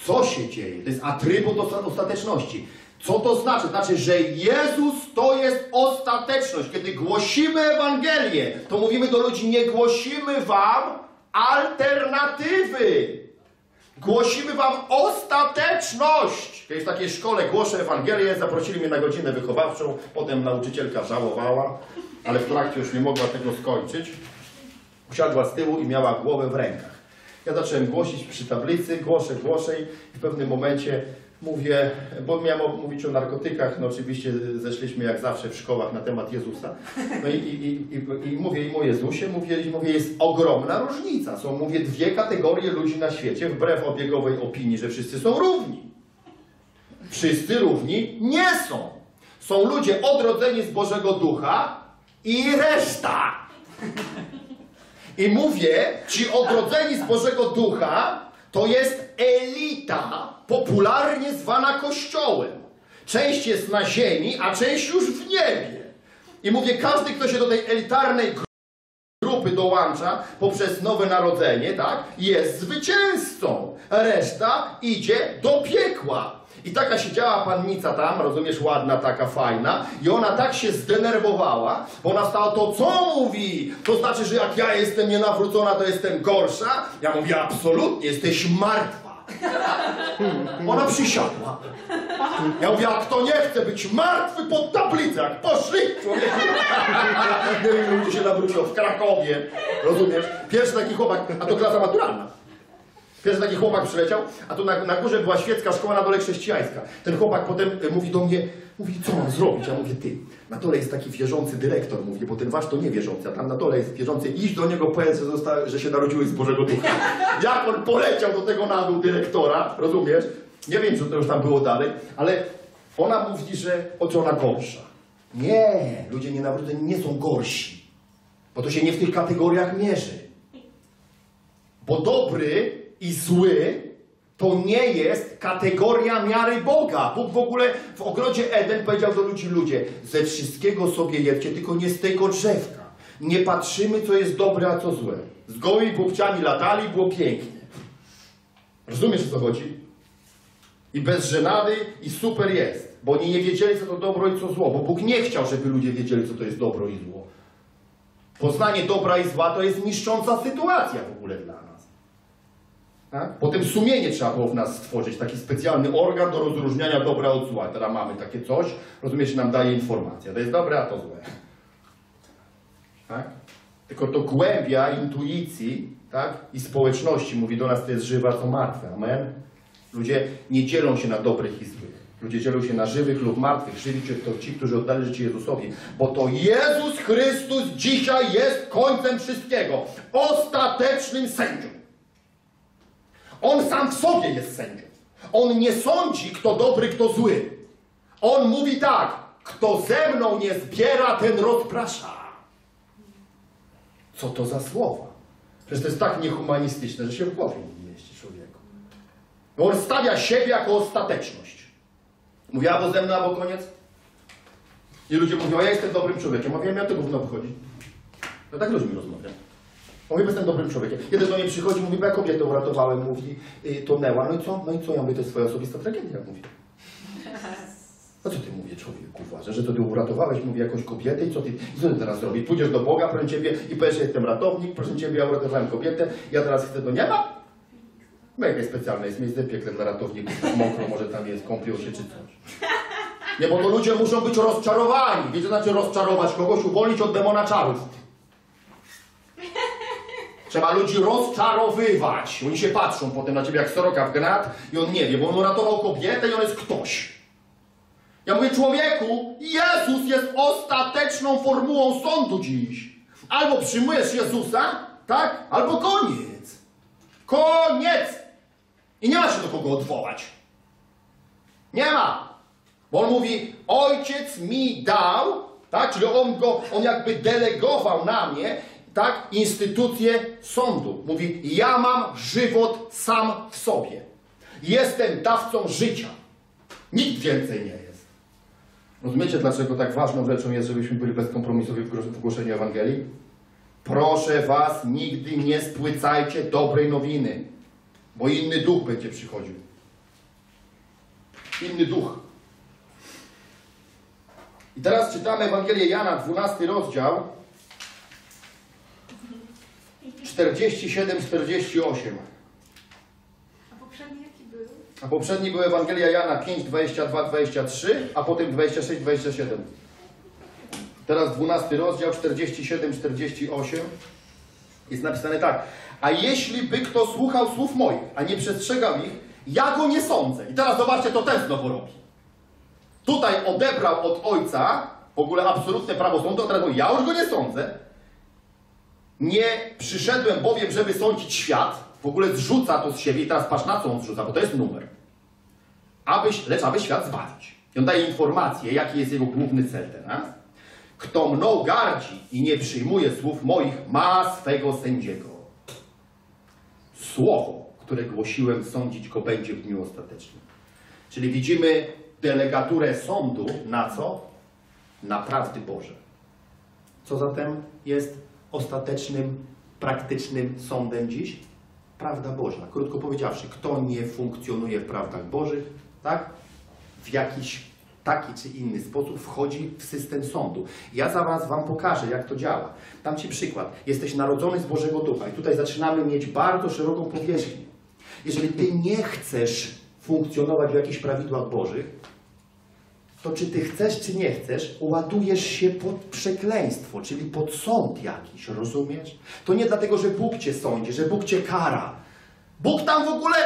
Co się dzieje? To jest atrybut osta- ostateczności. Co to znaczy? Znaczy, że Jezus to jest ostateczność. Kiedy głosimy Ewangelię, to mówimy do ludzi, nie głosimy wam alternatywy. Głosimy wam ostateczność. Kiedyś w takiej szkole głoszę Ewangelię, zaprosili mnie na godzinę wychowawczą, potem nauczycielka żałowała, ale w trakcie już nie mogła tego skończyć. Usiadła z tyłu i miała głowę w rękach. Ja zacząłem głosić przy tablicy, głoszę, głoszę i w pewnym momencie mówię, bo miałem mówić o narkotykach, no oczywiście zeszliśmy jak zawsze w szkołach na temat Jezusa. No i, i, i, i, mówię im o Jezusie, mówię, mówię, jest ogromna różnica. Są, mówię, dwie kategorie ludzi na świecie, wbrew obiegowej opinii, że wszyscy są równi. Wszyscy równi nie są. Są ludzie odrodzeni z Bożego Ducha i reszta. I mówię, ci odrodzeni z Bożego Ducha to jest elita, popularnie zwana Kościołem. Część jest na ziemi, a część już w niebie. I mówię, każdy, kto się do tej elitarnej gru- grupy dołącza poprzez nowe narodzenie, tak, jest zwycięzcą. Reszta idzie do piekła. I taka siedziała pannica tam, rozumiesz, ładna, taka fajna, i ona tak się zdenerwowała, bo ona stała, to co mówi? To znaczy, że jak ja jestem nienawrócona, to jestem gorsza? Ja mówię, absolutnie, jesteś martwa. Ona przysiadła. Ja mówię, a kto nie chce być martwy pod tablicę, jak poszli, człowieku. Nie wiem, ludzie się nawróciło w Krakowie, rozumiesz? Pierwszy taki chłopak, a to klasa maturalna. Pierwszy taki chłopak przyleciał, a tu na, na górze była świecka szkoła, na dole chrześcijańska. Ten chłopak potem e, mówi do mnie, mówi, co mam zrobić? Ja mówię, ty, na dole jest taki wierzący dyrektor, mówię, bo ten wasz to nie wierzący, a tam na dole jest wierzący, idź do niego, powiedz, że, że się narodziłeś z Bożego Ducha. Jak on poleciał do tego na dół dyrektora, rozumiesz? Nie wiem, co to już tam było dalej, ale Ona mówi, że oto ona gorsza. Nie, ludzie nienawidzeni nie są gorsi, bo to się nie w tych kategoriach mierzy. Bo dobry i zły to nie jest kategoria miary Boga. Bóg w ogóle w ogrodzie Eden powiedział do ludzi, ludzie, ze wszystkiego sobie jedzcie, tylko nie z tego drzewka. Nie patrzymy, co jest dobre, a co złe. Z gołymi pupciami latali, było pięknie. Rozumiesz, o co chodzi? I bez żenady i super jest. Bo oni nie wiedzieli, co to dobro i co zło. Bo Bóg nie chciał, żeby ludzie wiedzieli, co to jest dobro i zło. Poznanie dobra i zła to jest niszcząca sytuacja w ogóle dla nas. Tak? Potem sumienie trzeba było w nas stworzyć, taki specjalny organ do rozróżniania dobra od zła. Teraz mamy takie coś, rozumiesz, nam daje informacja. To jest dobre, a to złe. Tak? Tylko to głębia intuicji tak? i społeczności mówi do nas, to jest żywa, co martwe. Amen? Ludzie nie dzielą się na dobrych i złych. Ludzie dzielą się na żywych lub martwych. Żywi to ci, którzy oddali życie Jezusowi. Bo to Jezus Chrystus dzisiaj jest końcem wszystkiego. Ostatecznym sędzią. On sam w sobie jest sędzią. On nie sądzi, kto dobry, kto zły. On mówi tak, kto ze mną nie zbiera, ten rozprasza. Co to za słowa? Przecież to jest tak niehumanistyczne, że się w głowie nie mieści człowieku. On stawia siebie jako ostateczność. Mówi albo ze mną, albo koniec. I ludzie mówią, a ja jestem dobrym człowiekiem. Mówię, ja to gówno wychodzi. No tak ludźmi rozmawiam. Mówię, jestem dobrym człowiekiem. Jeden do mnie przychodzi, mówi, bo ja kobietę uratowałem, mówi, y, tonęła. No i co? No i co? Ja mówię, to jest twoja osobista tragedia, mówi. A co ty mówię, człowieku, uważasz, że to ty uratowałeś, mówi, jakąś kobietę i co ty, i co ty teraz robisz? Pójdziesz do Boga, proszę ciebie i powiesz, że jestem ratownik, proszę ciebie, ja uratowałem kobietę, ja teraz chcę do nieba? Jakieś specjalne jest miejsce piekle dla ratowników, tak mokro, może tam jest, kąpią się czy coś. Nie, bo to ludzie muszą być rozczarowani. Wiecie, znaczy rozczarować kogoś, uwolnić od demona czarów. Trzeba ludzi rozczarowywać. Oni się patrzą potem na ciebie jak soroka w gnat i on nie wie, bo on uratował kobietę i on jest ktoś. Ja mówię, człowieku, Jezus jest ostateczną formułą sądu dziś. Albo przyjmujesz Jezusa, tak? Albo koniec. Koniec! I nie ma się do kogo odwołać. Nie ma. Bo on mówi, ojciec mi dał, tak? Czyli on go, on jakby delegował na mnie, tak? Instytucję sądu. Mówi, ja mam żywot sam w sobie. Jestem dawcą życia. Nikt więcej nie jest. Rozumiecie, dlaczego tak ważną rzeczą jest, żebyśmy byli bezkompromisowi w głoszeniu Ewangelii? Proszę was, nigdy nie spłycajcie dobrej nowiny, bo inny duch będzie przychodził. Inny duch. I teraz czytamy Ewangelię Jana, 12 rozdział, 47-48.
A poprzedni jaki był?
A poprzedni był Ewangelia Jana 5, 22, 23, a potem 26, 27. Teraz 12 rozdział 47, 48 jest napisane tak. A jeśli by kto słuchał słów moich, a nie przestrzegał ich, ja go nie sądzę. I teraz zobaczcie, to ten znowu robi. Tutaj odebrał od ojca w ogóle absolutne prawo sądu, a teraz mówi, ja już go nie sądzę. Nie przyszedłem bowiem, żeby sądzić świat. W ogóle zrzuca to z siebie i teraz patrz na co on zrzuca, bo to jest numer. Abyś, lecz aby świat zbawić. I on daje informację, jaki jest jego główny cel teraz. Kto mną gardzi i nie przyjmuje słów moich, ma swego sędziego. Słowo, które głosiłem, sądzić go będzie w dniu ostatecznym. Czyli widzimy delegaturę sądu na co? Na prawdy Boże. Co zatem jest ostatecznym, praktycznym sądem dziś? Prawda Boża. Krótko powiedziawszy, kto nie funkcjonuje w prawdach Bożych, tak? W jakiś taki czy inny sposób wchodzi w system sądu. Ja zaraz Wam pokażę, jak to działa. Dam Ci przykład. Jesteś narodzony z Bożego Ducha i tutaj zaczynamy mieć bardzo szeroką powierzchnię. Jeżeli Ty nie chcesz funkcjonować w jakichś prawidłach Bożych, to czy ty chcesz, czy nie chcesz, ładujesz się pod przekleństwo, czyli pod sąd jakiś, rozumiesz? To nie dlatego, że Bóg cię sądzi, że Bóg cię kara. Bóg tam w ogóle,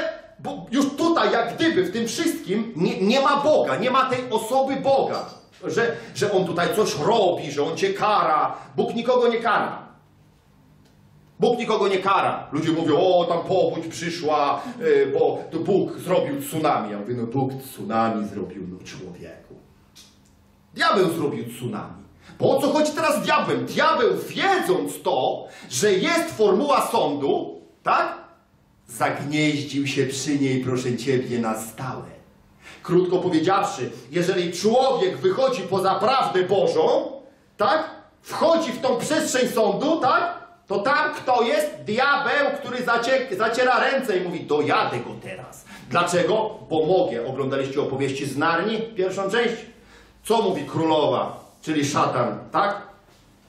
już tutaj, jak gdyby w tym wszystkim, nie, nie ma Boga, nie ma tej osoby Boga. Że, że On tutaj coś robi, że On cię kara. Bóg nikogo nie kara. Bóg nikogo nie kara. Ludzie mówią, o tam powódź przyszła, y, bo to Bóg zrobił tsunami. Ja mówię, no Bóg tsunami zrobił, no człowieku. Diabeł zrobił tsunami. Bo co chodzi teraz z diabłem? Diabeł wiedząc to, że jest formuła sądu, tak? Zagnieździł się przy niej, proszę Ciebie, na stałe. Krótko powiedziawszy, jeżeli człowiek wychodzi poza prawdę Bożą, tak? Wchodzi w tą przestrzeń sądu, tak? To tam kto jest? Diabeł, który zacie, zaciera ręce i mówi, dojadę go teraz. Dlaczego? Bo mogę. Oglądaliście opowieści z Narni, pierwszą część? Co mówi królowa, czyli szatan, tak?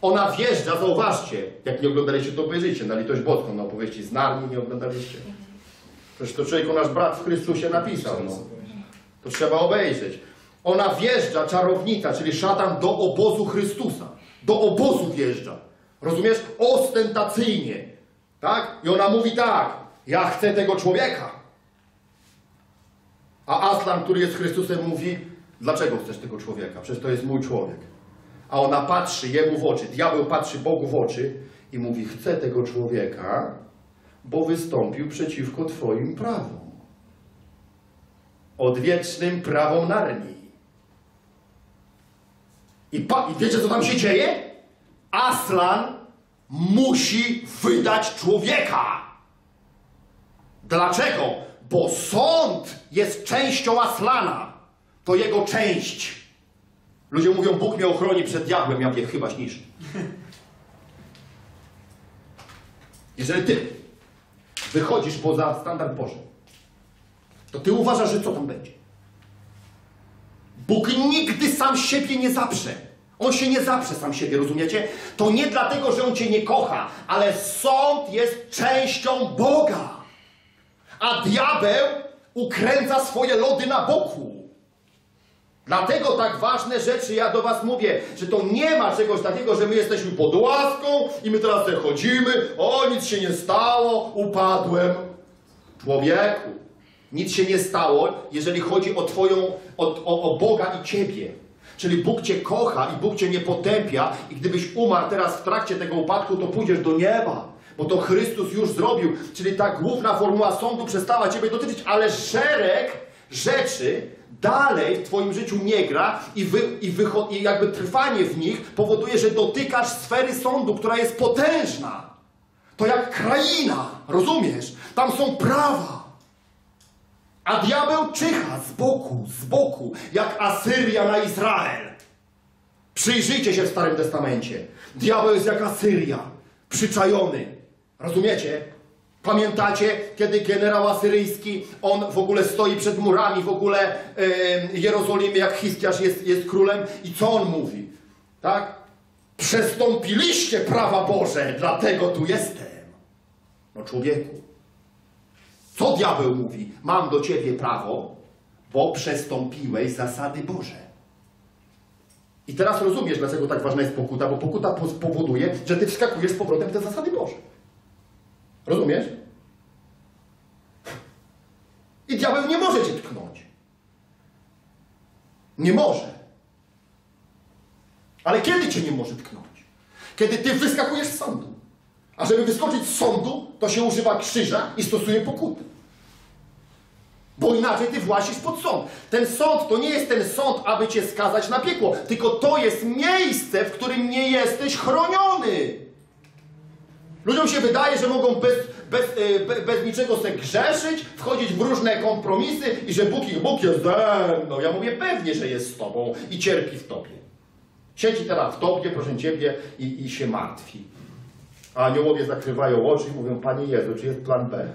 Ona wjeżdża, zauważcie, jak nie oglądaliście, to obejrzyjcie na litość boską, na opowieści z nie oglądaliście. Przecież to człowieku nasz brat w Chrystusie napisał, no. To trzeba obejrzeć. Ona wjeżdża, czarownica, czyli szatan, do obozu Chrystusa. Do obozu wjeżdża. Rozumiesz? Ostentacyjnie. Tak? I ona mówi tak. Ja chcę tego człowieka. A Aslan, który jest Chrystusem, mówi dlaczego chcesz tego człowieka? Przecież to jest mój człowiek. A ona patrzy jemu w oczy. Diabeł patrzy Bogu w oczy i mówi chcę tego człowieka, bo wystąpił przeciwko Twoim prawom odwiecznym prawom Narni. I, I wiecie, co tam się dzieje? Aslan musi wydać człowieka. Dlaczego? Bo sąd jest częścią Aslana. To jego część. Ludzie mówią, Bóg mnie ochroni przed diabłem. Ja mówię, chyba śnisz. Jeżeli ty wychodzisz poza standard Boży, to ty uważasz, że co tam będzie? Bóg nigdy sam siebie nie zaprze. On się nie zaprze sam siebie, rozumiecie? To nie dlatego, że on cię nie kocha, ale sąd jest częścią Boga. A diabeł ukręca swoje lody na boku. Dlatego tak ważne rzeczy ja do was mówię, że to nie ma czegoś takiego, że my jesteśmy pod łaską i my teraz sobie chodzimy, o nic się nie stało, upadłem. Człowieku, nic się nie stało, jeżeli chodzi o twoją, o, o, o Boga i ciebie. Czyli Bóg cię kocha i Bóg cię nie potępia i gdybyś umarł teraz w trakcie tego upadku, to pójdziesz do nieba. Bo to Chrystus już zrobił. Czyli ta główna formuła sądu przestała ciebie dotyczyć, ale szereg rzeczy dalej w twoim życiu nie gra i, wy, i, i jakby trwanie w nich powoduje, że dotykasz sfery sądu, która jest potężna. To jak kraina, rozumiesz? Tam są prawa. A diabeł czyha z boku, z boku, jak Asyria na Izrael. Przyjrzyjcie się w Starym Testamencie. Diabeł jest jak Asyria, przyczajony. Rozumiecie? Pamiętacie, kiedy generał asyryjski, on w ogóle stoi przed murami w ogóle e, Jerozolimy, jak Hiskiarz jest, jest królem i co on mówi? Tak? Przestąpiliście prawa Boże, dlatego tu jestem. No człowieku, co diabeł mówi? Mam do ciebie prawo, bo przestąpiłeś zasady Boże. I teraz rozumiesz, dlaczego tak ważna jest pokuta, bo pokuta po- powoduje, że ty wskakujesz z powrotem w te zasady Boże. Rozumiesz? I diabeł nie może cię tknąć. Nie może. Ale kiedy cię nie może tknąć? Kiedy ty wyskakujesz z sądu. A żeby wyskoczyć z sądu, to się używa krzyża i stosuje pokuty. Bo inaczej ty włazisz pod sąd. Ten sąd to nie jest ten sąd, aby cię skazać na piekło, tylko to jest miejsce, w którym nie jesteś chroniony. Ludziom się wydaje, że mogą bez, bez, e, be- bez niczego se grzeszyć, wchodzić w różne kompromisy i że Bóg, Bóg jest ze mną. Ja mówię pewnie, że jest z tobą i cierpi w tobie. Siedzi teraz w tobie, proszę ciebie, i, i się martwi. A aniołowie zakrywają oczy i mówią, Panie Jezu, czy jest plan B?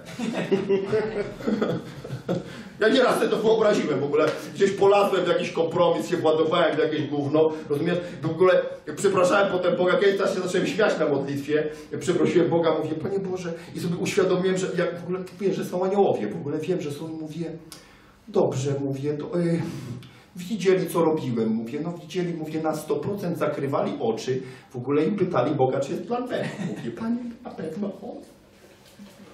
ja nieraz sobie to wyobraziłem w ogóle. Gdzieś polazłem w jakiś kompromis, się władowałem w jakieś gówno, rozumiesz? W ogóle przepraszałem potem Boga, kiedyś teraz się zacząłem śmiać na modlitwie. Przeprosiłem Boga, mówię, Panie Boże, i sobie uświadomiłem, że ja w ogóle wiem, że są aniołowie, w ogóle wiem, że są i mówię, dobrze, mówię, to... Yy, Widzieli, co robiłem, mówię, no widzieli, mówię, na 100% zakrywali oczy, w ogóle im pytali Boga, czy jest plan B. Mówię, Panie, na pewno on.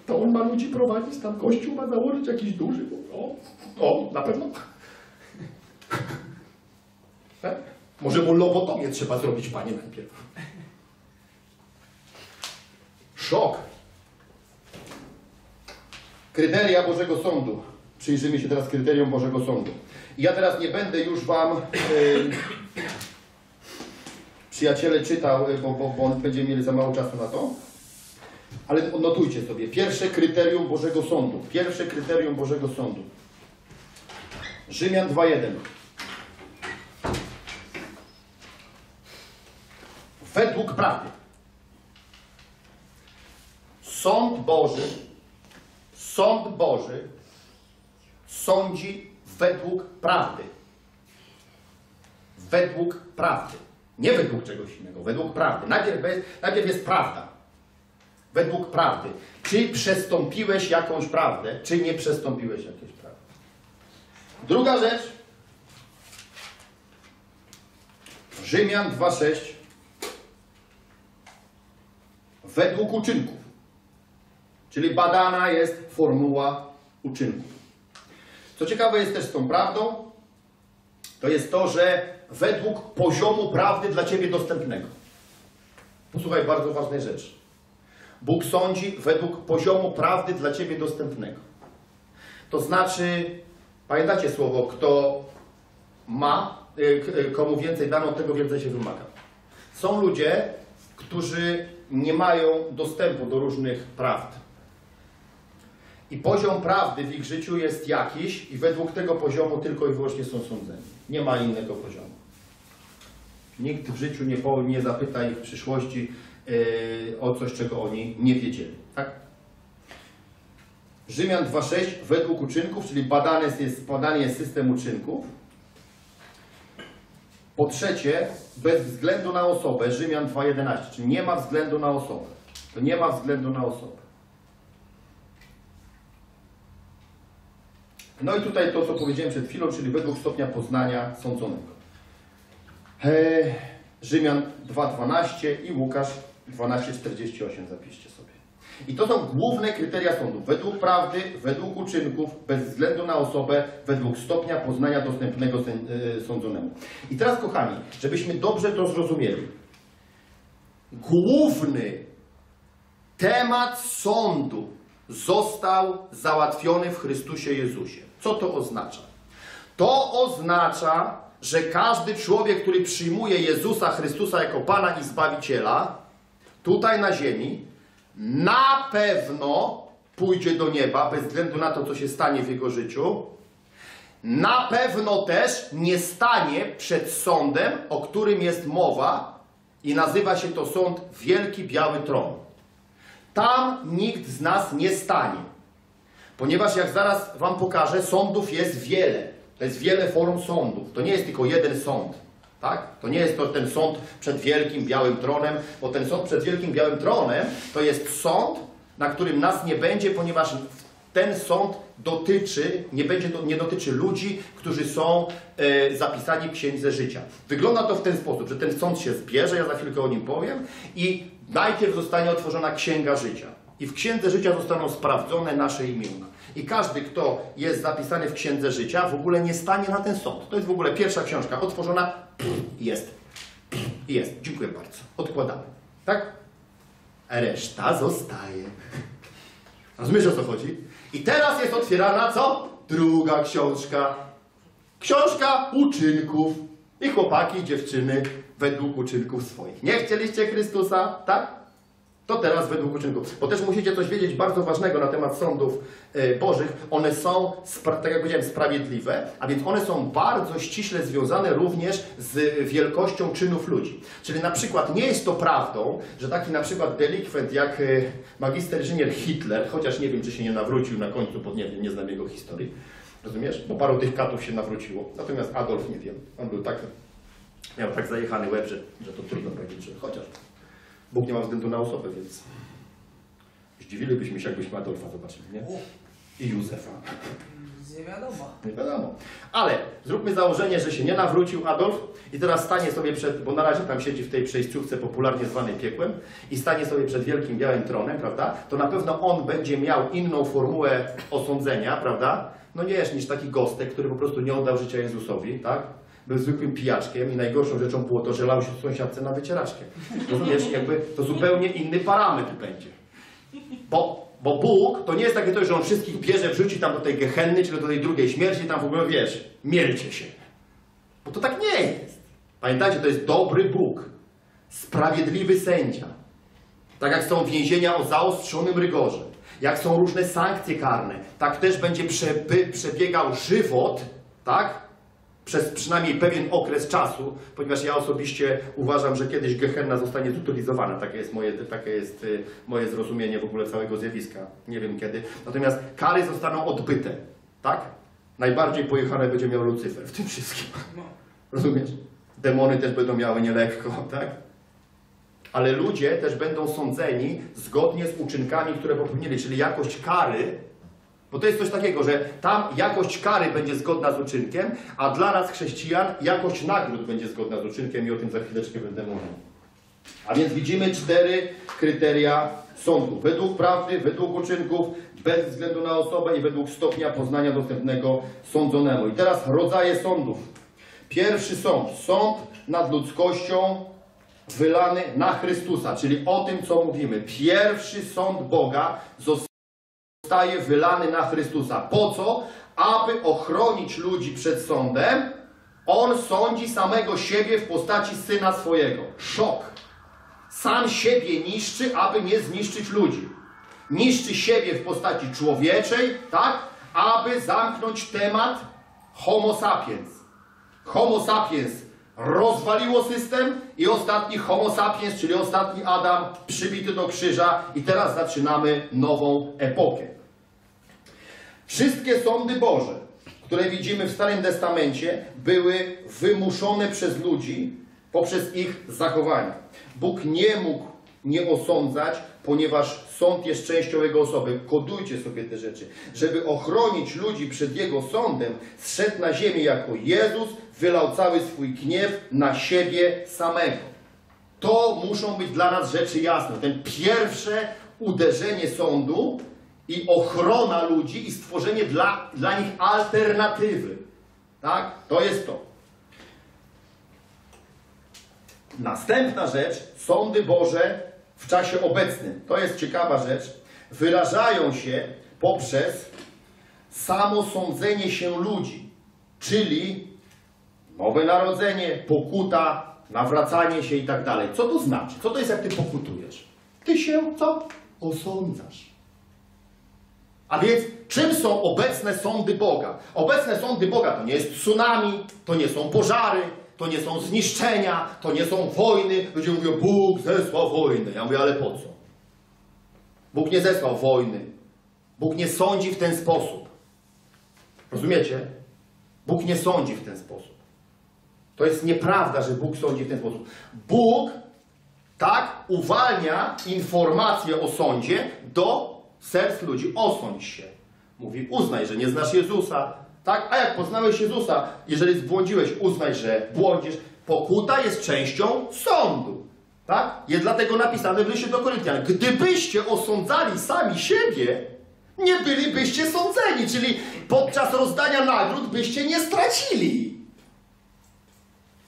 To on ma ludzi prowadzić, tam kościół ma założyć jakiś duży. O, o na pewno. Tak? Może mu lobotomię trzeba zrobić, Panie, najpierw. Szok. Kryteria Bożego Sądu. Przyjrzymy się teraz kryterium Bożego Sądu. Ja teraz nie będę już Wam, przyjaciele, czytał, bo, bo, bo będziemy mieli za mało czasu na to. Ale notujcie sobie. Pierwsze kryterium Bożego Sądu. Pierwsze kryterium Bożego Sądu. Rzymian 2.1. Według prawdy. Sąd Boży, sąd Boży sądzi według prawdy. Według prawdy. Nie według czegoś innego, według prawdy. Najpierw, jest- najpierw jest prawda. Według prawdy. Czy przestąpiłeś jakąś prawdę, czy nie przestąpiłeś jakiejś prawdy. Druga rzecz. Rzymian 2,6. Według uczynków. Czyli badana jest formuła uczynków. Co ciekawe jest też z tą prawdą, to jest to, że według poziomu prawdy dla Ciebie dostępnego. Posłuchaj bardzo ważnej rzeczy. Bóg sądzi według poziomu prawdy dla Ciebie dostępnego. To znaczy, pamiętacie słowo, kto ma, y, y, komu więcej dano, tego więcej się wymaga. Są ludzie, którzy nie mają dostępu do różnych prawd. I poziom prawdy w ich życiu jest jakiś i według tego poziomu tylko i wyłącznie są sądzeni. Nie ma innego poziomu. Nikt w życiu nie, powie, nie zapyta ich w przyszłości yy, o coś, czego oni nie wiedzieli. Tak? Rzymian 2.6 według uczynków, czyli badany jest, badany jest system uczynków. Po trzecie, bez względu na osobę, Rzymian 2.11, czyli nie ma względu na osobę. To nie ma względu na osobę. No i tutaj to, co powiedziałem przed chwilą, czyli według stopnia poznania sądzonego. Eee, Rzymian 2.12 i Łukasz 12.48 zapiszcie sobie. I to są główne kryteria sądu. Według prawdy, według uczynków, bez względu na osobę, według stopnia poznania dostępnego e, sądzonemu. I teraz, kochani, żebyśmy dobrze to zrozumieli. Główny temat sądu został załatwiony w Chrystusie Jezusie. Co to oznacza? To oznacza, że każdy człowiek, który przyjmuje Jezusa Chrystusa jako Pana i Zbawiciela, tutaj na ziemi, na pewno pójdzie do nieba, bez względu na to, co się stanie w jego życiu. Na pewno też nie stanie przed sądem, o którym jest mowa, i nazywa się to sąd Wielki Biały Tron. Tam nikt z nas nie stanie. Ponieważ jak zaraz Wam pokażę, sądów jest wiele. To jest wiele form sądów. To nie jest tylko jeden sąd. Tak? To nie jest to ten sąd przed wielkim białym tronem, bo ten sąd przed wielkim białym tronem to jest sąd, na którym nas nie będzie, ponieważ ten sąd dotyczy, nie, będzie, nie dotyczy ludzi, którzy są e, zapisani w księdze życia. Wygląda to w ten sposób, że ten sąd się zbierze, ja za chwilkę o nim powiem, i najpierw zostanie otworzona księga życia. I w księdze życia zostaną sprawdzone nasze imiona. I każdy, kto jest zapisany w księdze życia, w ogóle nie stanie na ten sąd. To jest w ogóle pierwsza książka otworzona, jest. Jest. Dziękuję bardzo. Odkładamy. Tak? Reszta zostaje. Rozumiesz o co chodzi? I teraz jest otwierana co? Druga książka. Książka uczynków. I chłopaki dziewczyny według uczynków swoich. Nie chcieliście Chrystusa, tak? To teraz według uczynków. Bo też musicie coś wiedzieć bardzo ważnego na temat sądów e, bożych. One są, tak jak powiedziałem, sprawiedliwe, a więc one są bardzo ściśle związane również z wielkością czynów ludzi. Czyli na przykład nie jest to prawdą, że taki na przykład delikwent jak e, magister inżynier Hitler, chociaż nie wiem, czy się nie nawrócił na końcu, bo nie nie znam jego historii. Rozumiesz? Bo paru tych katów się nawróciło. Natomiast Adolf nie wiem. On był tak, miał tak zajechany łeb, że, że to trudno powiedzieć, że chociaż. Bóg nie ma względu na osobę, więc zdziwilibyśmy się, jakbyśmy Adolfa zobaczyli, nie? I Józefa.
Nie wiadomo.
Nie wiadomo. Ale zróbmy założenie, że się nie nawrócił Adolf i teraz stanie sobie przed, bo na razie tam siedzi w tej przejściówce popularnie zwanej piekłem i stanie sobie przed wielkim białym tronem, prawda? To na pewno on będzie miał inną formułę osądzenia, prawda? No nie jest niż taki gostek, który po prostu nie oddał życia Jezusowi, tak? Był zwykłym pijaczkiem i najgorszą rzeczą było to, że lał się sąsiadce na wycieraczkę. Rozumiesz? Jakby to zupełnie inny parametr będzie. Bo Bo Bóg to nie jest takie coś, że On wszystkich bierze, wrzuci tam do tej gehenny, czy do tej drugiej śmierci, tam w ogóle wiesz, mielcie się. Bo to tak nie jest. Pamiętajcie, to jest dobry Bóg. Sprawiedliwy sędzia. Tak jak są więzienia o zaostrzonym rygorze, jak są różne sankcje karne, tak też będzie przebiegał żywot, tak? Przez przynajmniej pewien okres czasu, ponieważ ja osobiście uważam, że kiedyś Gehenna zostanie zutylizowana. Takie jest moje, takie jest y, moje zrozumienie w ogóle całego zjawiska. Nie wiem kiedy. Natomiast kary zostaną odbyte, tak? Najbardziej pojechane będzie miał Lucyfer w tym wszystkim.
No.
Rozumiesz? Demony też będą miały nielekko, tak? Ale ludzie też będą sądzeni zgodnie z uczynkami, które popełnili, czyli jakość kary, bo to jest coś takiego, że tam jakość kary będzie zgodna z uczynkiem, a dla nas chrześcijan jakość nagród będzie zgodna z uczynkiem i o tym za chwileczkę będę mówił. A więc widzimy cztery kryteria sądu. Według prawdy, według uczynków, bez względu na osobę i według stopnia poznania dostępnego sądzonemu. I teraz rodzaje sądów. Pierwszy sąd. Sąd nad ludzkością wylany na Chrystusa, czyli o tym, co mówimy. Pierwszy sąd Boga zostaje wylany na Chrystusa. Po co? Aby ochronić ludzi przed sądem, On sądzi samego siebie w postaci Syna swojego. Szok. Sam siebie niszczy, aby nie zniszczyć ludzi. Niszczy siebie w postaci człowieczej, tak? Aby zamknąć temat Homo sapiens. Homo sapiens rozwaliło system i ostatni Homo sapiens, czyli ostatni Adam, przybity do krzyża i teraz zaczynamy nową epokę. Wszystkie sądy Boże, które widzimy w Starym Testamencie, były wymuszone przez ludzi poprzez ich zachowania. Bóg nie mógł nie osądzać, ponieważ sąd jest częścią Jego osoby. Kodujcie sobie te rzeczy. Żeby ochronić ludzi przed Jego sądem, zszedł na ziemię jako Jezus, wylał cały swój gniew na siebie samego. To muszą być dla nas rzeczy jasne. Ten pierwsze uderzenie sądu i ochrona ludzi i stworzenie dla, dla nich alternatywy. Tak? To jest to. Następna rzecz, sądy Boże w czasie obecnym. To jest ciekawa rzecz. Wyrażają się poprzez samosądzenie się ludzi, czyli nowe narodzenie, pokuta, nawracanie się i tak dalej. Co to znaczy? Co to jest, jak ty pokutujesz? Ty się co? Osądzasz. A więc czym są obecne sądy Boga? Obecne sądy Boga to nie jest tsunami, to nie są pożary, to nie są zniszczenia, to nie są wojny. Ludzie mówią, Bóg zesłał wojnę. Ja mówię, ale po co? Bóg nie zesłał wojny. Bóg nie sądzi w ten sposób. Rozumiecie? Bóg nie sądzi w ten sposób. To jest nieprawda, że Bóg sądzi w ten sposób. Bóg tak uwalnia informacje o sądzie do serc ludzi. Osądź się. Mówi, uznaj, że nie znasz Jezusa. Tak? A jak poznałeś Jezusa, jeżeli zbłądziłeś, uznaj, że błądzisz. Pokuta jest częścią sądu. Tak? Jest dlatego napisane w liście do Koryntian. Gdybyście osądzali sami siebie, nie bylibyście sądzeni. Czyli podczas rozdania nagród byście nie stracili.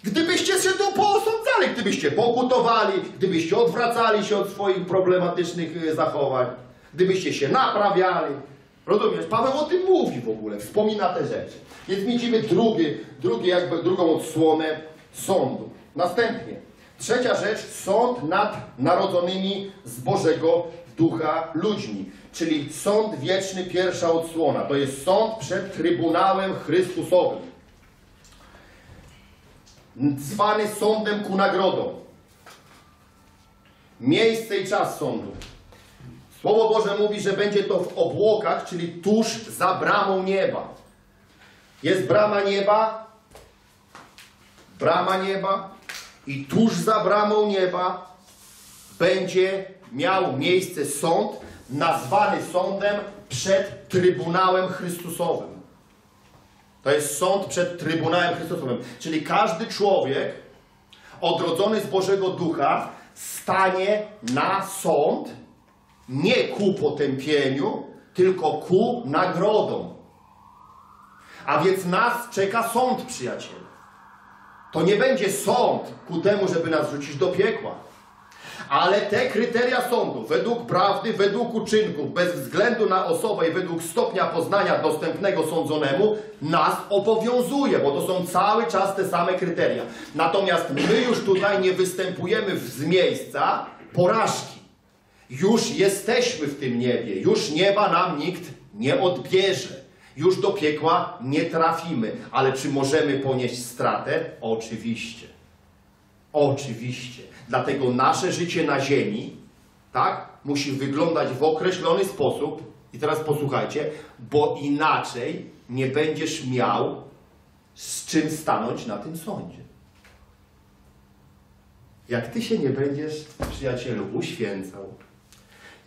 Gdybyście się tu poosądzali, gdybyście pokutowali, gdybyście odwracali się od swoich problematycznych e, zachowań, gdybyście się naprawiali. Rozumiesz? Paweł o tym mówi w ogóle, wspomina te rzeczy. Więc widzimy drugi, drugi jakby drugą odsłonę sądu. Następnie, trzecia rzecz, sąd nad narodzonymi z Bożego Ducha ludźmi. Czyli sąd wieczny, pierwsza odsłona. To jest sąd przed Trybunałem Chrystusowym zwany sądem ku nagrodom. Miejsce i czas sądu. Słowo Boże mówi, że będzie to w obłokach, czyli tuż za bramą nieba. Jest brama nieba, brama nieba i tuż za bramą nieba będzie miał miejsce sąd, nazwany sądem przed Trybunałem Chrystusowym. To jest sąd przed Trybunałem Chrystusowym. Czyli każdy człowiek odrodzony z Bożego Ducha stanie na sąd nie ku potępieniu, tylko ku nagrodom. A więc nas czeka sąd, przyjaciele. To nie będzie sąd ku temu, żeby nas rzucić do piekła. Ale te kryteria sądu, według prawdy, według uczynków, bez względu na osobę i według stopnia poznania dostępnego sądzonemu, nas obowiązuje, bo to są cały czas te same kryteria. Natomiast my już tutaj nie występujemy z miejsca porażki. Już jesteśmy w tym niebie, już nieba nam nikt nie odbierze. Już do piekła nie trafimy, ale czy możemy ponieść stratę? Oczywiście. Oczywiście. Dlatego nasze życie na ziemi, tak, musi wyglądać w określony sposób. I teraz posłuchajcie, bo inaczej nie będziesz miał z czym stanąć na tym sądzie. Jak ty się nie będziesz, przyjacielu, uświęcał,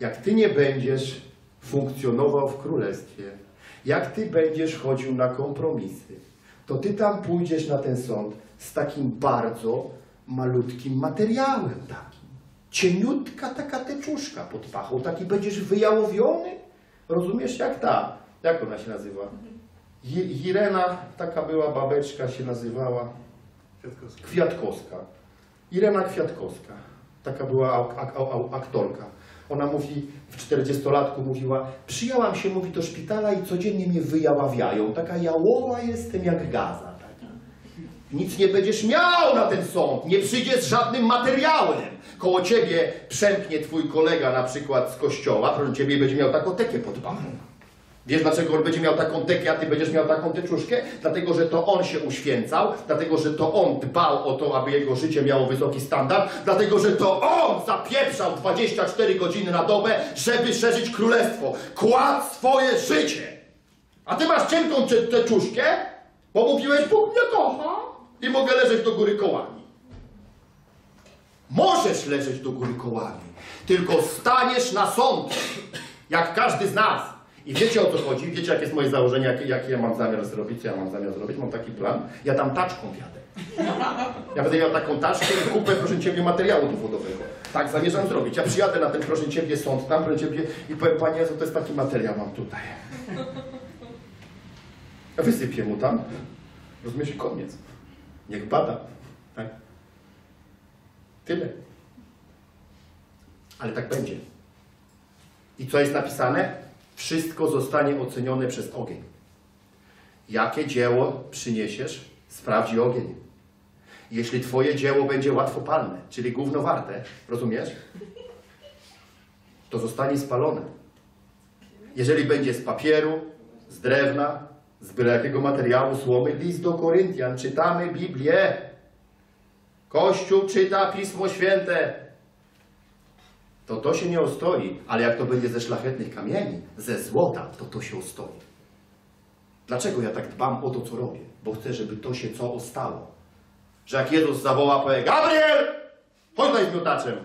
jak ty nie będziesz funkcjonował w królestwie, jak ty będziesz chodził na kompromisy, to ty tam pójdziesz na ten sąd z takim bardzo malutkim materiałem takim. Cieniutka taka teczuszka pod pachą, taki będziesz wyjałowiony. Rozumiesz jak ta? Jak ona się nazywa? Irena, taka była babeczka, się nazywała Kwiatkowska. Irena Kwiatkowska. Taka była ak- ak- ak- aktorka. Ona mówi, w 40-latku mówiła, przyjęłam się, mówi, do szpitala i codziennie mnie wyjaławiają. Taka jałowa jestem jak gaza. Nic nie będziesz miał na ten sąd. Nie przyjdziesz z żadnym materiałem. Koło ciebie przemknie twój kolega na przykład z kościoła, proszę ciebie będzie miał taką tekę pod pachą. Wiesz dlaczego on będzie miał taką tekę, a ty będziesz miał taką teczuszkę? Dlatego, że to on się uświęcał, dlatego, że to on dbał o to, aby jego życie miało wysoki standard, dlatego, że to on zapieprzał 24 godziny na dobę, żeby szerzyć królestwo. Kładł swoje życie. A ty masz cienką teczuszkę, bo mówiłeś, Bóg mnie kocha i mogę leżeć do góry kołami. Możesz leżeć do góry kołami, tylko staniesz na sąd, jak każdy z nas. I wiecie o co chodzi? Wiecie, jakie jest moje założenie, jakie, jakie ja mam zamiar zrobić? Co ja mam zamiar zrobić? Mam taki plan. Ja tam taczką jadę. Ja będę miał taką taczkę i kupę, proszę Ciebie, materiału dowodowego. Tak zamierzam zrobić. Ja przyjadę na ten, proszę Ciebie, sąd tam, proszę Ciebie i powiem, Panie Jezu, to jest taki materiał mam tutaj. Ja wysypię mu tam. Rozumiesz? Koniec. Niech bada. Tak? Tyle. Ale tak będzie. I co jest napisane? Wszystko zostanie ocenione przez ogień. Jakie dzieło przyniesiesz, sprawdzi ogień. Jeśli twoje dzieło będzie łatwopalne, czyli gówno warte, rozumiesz? To zostanie spalone. Jeżeli będzie z papieru, z drewna, z byle jakiego materiału, słomy, list do Koryntian, czytamy Biblię. Kościół czyta Pismo Święte to to się nie ostoi, ale jak to będzie ze szlachetnych kamieni, ze złota, to to się ostoi. Dlaczego ja tak dbam o to, co robię? Bo chcę, żeby to się co ostało. Że jak Jezus zawoła, powie, Gabriel, chodź z miotaczem,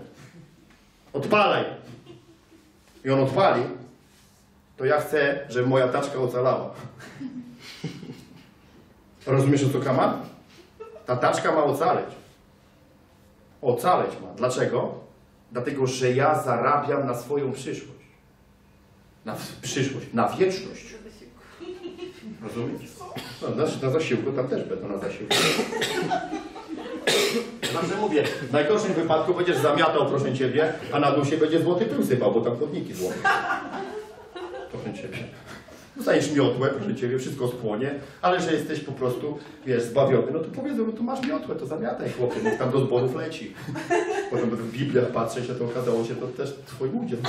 odpalaj. I on odpali, to ja chcę, żeby moja taczka ocalała. Rozumiesz, o co kama? Ta taczka ma ocaleć. Ocaleć ma. Dlaczego? Dlatego, że ja zarabiam na swoją przyszłość. Na przyszłość, na wieczność. Rozumiesz? No, na, na zasiłku tam też będę na zasiłku. Zawsze mówię, w najgorszym wypadku będziesz zamiatał, proszę Ciebie, a na dół się będzie złoty pył sypał, bo tam chodniki złote. Proszę Ciebie. Dostaniesz miotłę, proszę Ciebie, wszystko spłonie, ale że jesteś po prostu, wiesz, zbawiony, no to powiedzą, no to masz miotłę, to zamiataj chłopie, niech tam do zborów leci. Potem w Bibliach patrzę się, to okazało się, to też twój udział.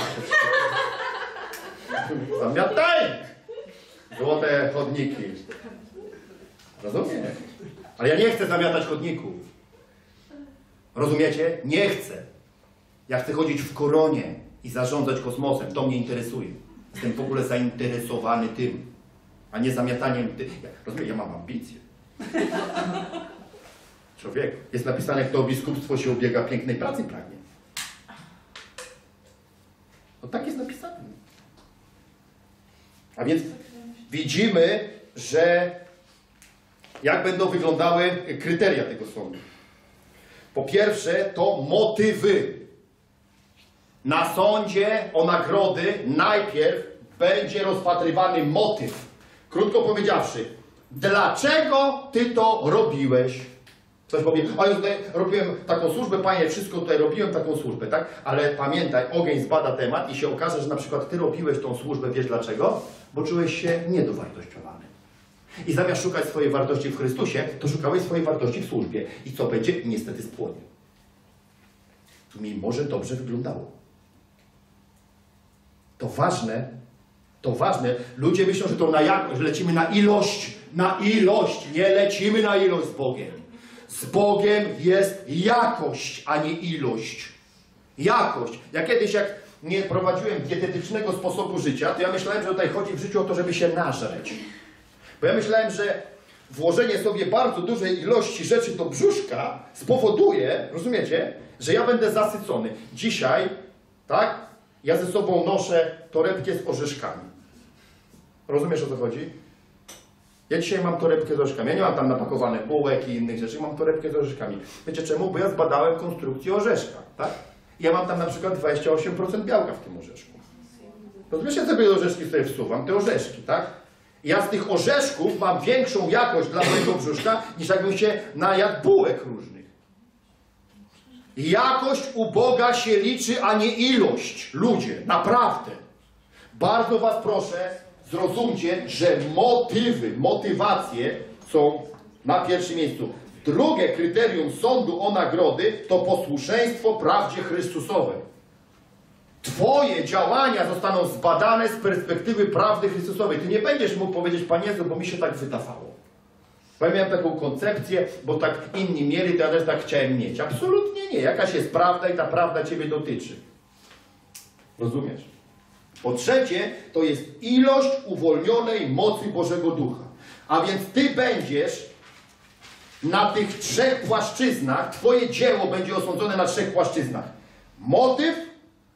Zamiataj! Złote chodniki. Rozumiem. Ale ja nie chcę zamiatać chodników. Rozumiecie? Nie chcę. Ja chcę chodzić w koronie i zarządzać kosmosem. To mnie interesuje. Jestem w ogóle zainteresowany tym, a nie zamiataniem tym. Ja, rozumiem, ja mam ambicje. Człowiek. Jest napisane, kto o biskupstwo się ubiega, pięknej pracy pragnie. No tak jest napisane. A więc widzimy, że jak będą wyglądały kryteria tego sądu. Po pierwsze, to motywy. Na sądzie o nagrody najpierw będzie rozpatrywany motyw. Krótko powiedziawszy, dlaczego ty to robiłeś? Ktoś powie, a ja tutaj robiłem taką służbę, panie, wszystko tutaj robiłem, taką służbę, tak? Ale pamiętaj, ogień zbada temat i się okaże, że na przykład ty robiłeś tą służbę, wiesz dlaczego? Bo czułeś się niedowartościowany. I zamiast szukać swojej wartości w Chrystusie, to szukałeś swojej wartości w służbie. I co będzie? Niestety spłonie. To mi może dobrze wyglądało. To ważne, to ważne. Ludzie myślą, że to na jakość, lecimy na ilość, na ilość. Nie lecimy na ilość z Bogiem. Z Bogiem jest jakość, a nie ilość. Jakość. Ja kiedyś, jak nie prowadziłem dietetycznego sposobu życia, to ja myślałem, że tutaj chodzi w życiu o to, żeby się nażreć. Bo ja myślałem, że włożenie sobie bardzo dużej ilości rzeczy do brzuszka spowoduje, rozumiecie, że ja będę zasycony. Dzisiaj, tak, ja ze sobą noszę torebkę z orzeszkami. Rozumiesz o co chodzi? Ja dzisiaj mam torebkę z orzeszkami. Ja nie mam tam napakowane bułek i innych rzeczy, mam torebkę z orzeszkami. Wiecie czemu? Bo ja zbadałem konstrukcję orzeszka, tak? I ja mam tam na przykład 28% białka w tym orzeszku. Rozumiesz, ja sobie orzeszki sobie wsuwam, te orzeszki, tak? Ja z tych orzeszków mam większą jakość dla mojego brzuszka, niż jakbym się najadł bułek różnych. Jakość u Boga się liczy, a nie ilość. Ludzie, naprawdę. Bardzo Was proszę, zrozumcie, że motywy, motywacje są na pierwszym miejscu. Drugie kryterium sądu o nagrody to posłuszeństwo prawdzie Chrystusowej. Twoje działania zostaną zbadane z perspektywy prawdy Chrystusowej. Ty nie będziesz mógł powiedzieć, Panie Jezu, bo mi się tak wydawało. Bo ja miałem taką koncepcję, bo tak inni mieli, to ja też tak chciałem mieć. Absolutnie nie. Jakaś jest prawda i ta prawda Ciebie dotyczy. Rozumiesz? Po trzecie, to jest ilość uwolnionej mocy Bożego Ducha. A więc Ty będziesz na tych trzech płaszczyznach, Twoje dzieło będzie osądzone na trzech płaszczyznach. Motyw,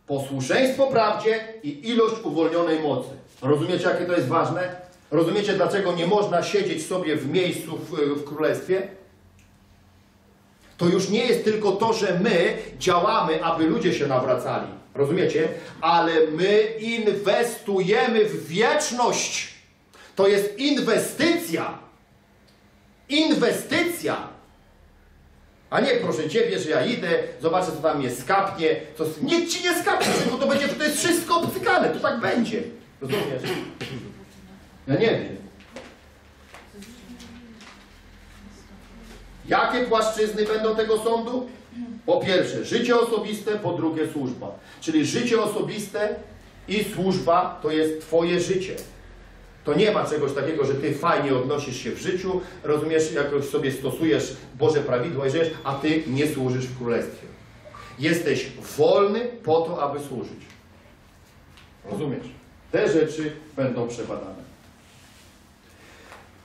posłuszeństwo prawdzie i ilość uwolnionej mocy. Rozumiecie, jakie to jest ważne? Rozumiecie, dlaczego nie można siedzieć sobie w miejscu w, w królestwie? To już nie jest tylko to, że my działamy, aby ludzie się nawracali. Rozumiecie? Ale my inwestujemy w wieczność. To jest inwestycja. Inwestycja. A nie, proszę Ciebie, że ja idę, zobaczę, co tam mnie skapnie. Co... Nic Ci nie skapnie, bo to będzie, to jest wszystko obcykane, to tak będzie. Rozumiesz? Ja nie wiem. Jakie płaszczyzny będą tego sądu? Po pierwsze, życie osobiste, po drugie, służba. Czyli życie osobiste i służba to jest Twoje życie. To nie ma czegoś takiego, że Ty fajnie odnosisz się w życiu, rozumiesz, jakoś sobie stosujesz Boże prawidła i żyjesz, a Ty nie służysz w Królestwie. Jesteś wolny po to, aby służyć. Rozumiesz? Te rzeczy będą przebadane.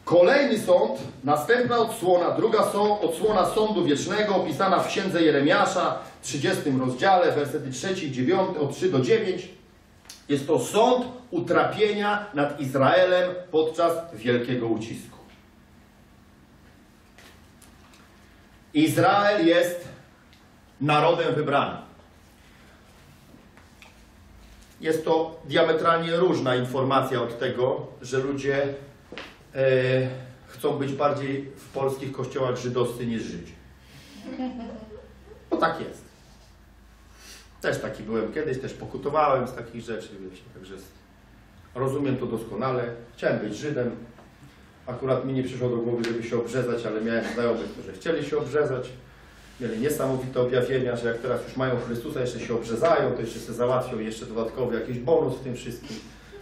Kolejny sąd, następna odsłona, druga są, odsłona sądu wiecznego, opisana w księdze Jeremiasza, 30 rozdziale, wersety 3 i 9, od 3 do 9. Jest to sąd utrapienia nad Izraelem podczas wielkiego ucisku. Izrael jest narodem wybranym. Jest to diametralnie różna informacja od tego, że ludzie chcą być bardziej w polskich kościołach żydowscy niż Żydzi. Bo tak jest. Też taki byłem kiedyś, też pokutowałem z takich rzeczy, wiecie, także rozumiem to doskonale. Chciałem być Żydem. Akurat mi nie przyszło do głowy, żeby się obrzezać, ale miałem znajomych, którzy chcieli się obrzezać. Mieli niesamowite objawienia, że jak teraz już mają Chrystusa, jeszcze się obrzezają, to jeszcze sobie załatwią jeszcze dodatkowy jakiś bonus w tym wszystkim.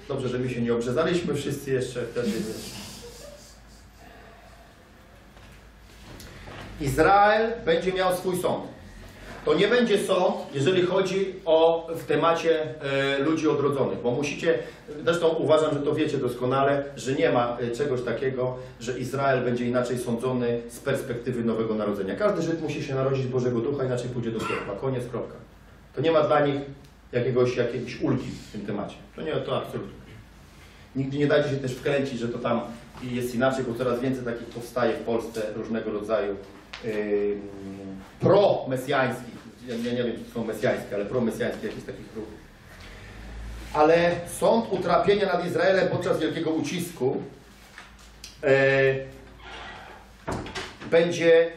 Dobrze, że my się nie obrzezaliśmy wszyscy jeszcze wtedy. Izrael będzie miał swój sąd. To nie będzie sąd, jeżeli chodzi o w temacie e, ludzi odrodzonych, bo musicie, zresztą uważam, że to wiecie doskonale, że nie ma e, czegoś takiego, że Izrael będzie inaczej sądzony z perspektywy Nowego Narodzenia. Każdy Żyd musi się narodzić z Bożego Ducha, inaczej pójdzie do piekła. Koniec, kropka. To nie ma dla nich jakiegoś, jakiejś ulgi w tym temacie. To nie, to absolutnie. Nigdy nie dajcie się też wkręcić, że to tam jest inaczej, bo coraz więcej takich powstaje w Polsce różnego rodzaju yy, pro-mesjańskich, ja, nie wiem, czy są mesjańskie, ale pro-mesjańskie jakieś takich ruchów. Ale sąd utrapienia nad Izraelem podczas wielkiego ucisku e, będzie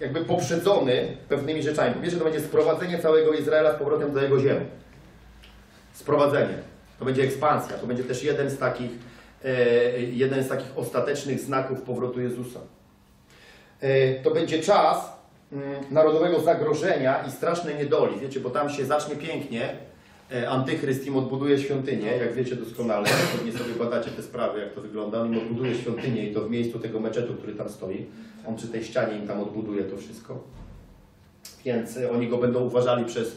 jakby poprzedzony pewnymi rzeczami. Po pierwsze, to będzie sprowadzenie całego Izraela z powrotem do jego ziemi. Sprowadzenie. To będzie ekspansja. To będzie też jeden z takich, e, jeden z takich ostatecznych znaków powrotu Jezusa. E, to będzie czas mm, narodowego zagrożenia i strasznej niedoli. Wiecie, bo tam się zacznie pięknie. E, Antychryst im odbuduje świątynię, jak wiecie doskonale. Pewnie sobie badacie te sprawy, jak to wygląda. On im odbuduje świątynię i to w miejscu tego meczetu, który tam stoi. On przy tej ścianie im tam odbuduje to wszystko. Więc e, oni go będą uważali przez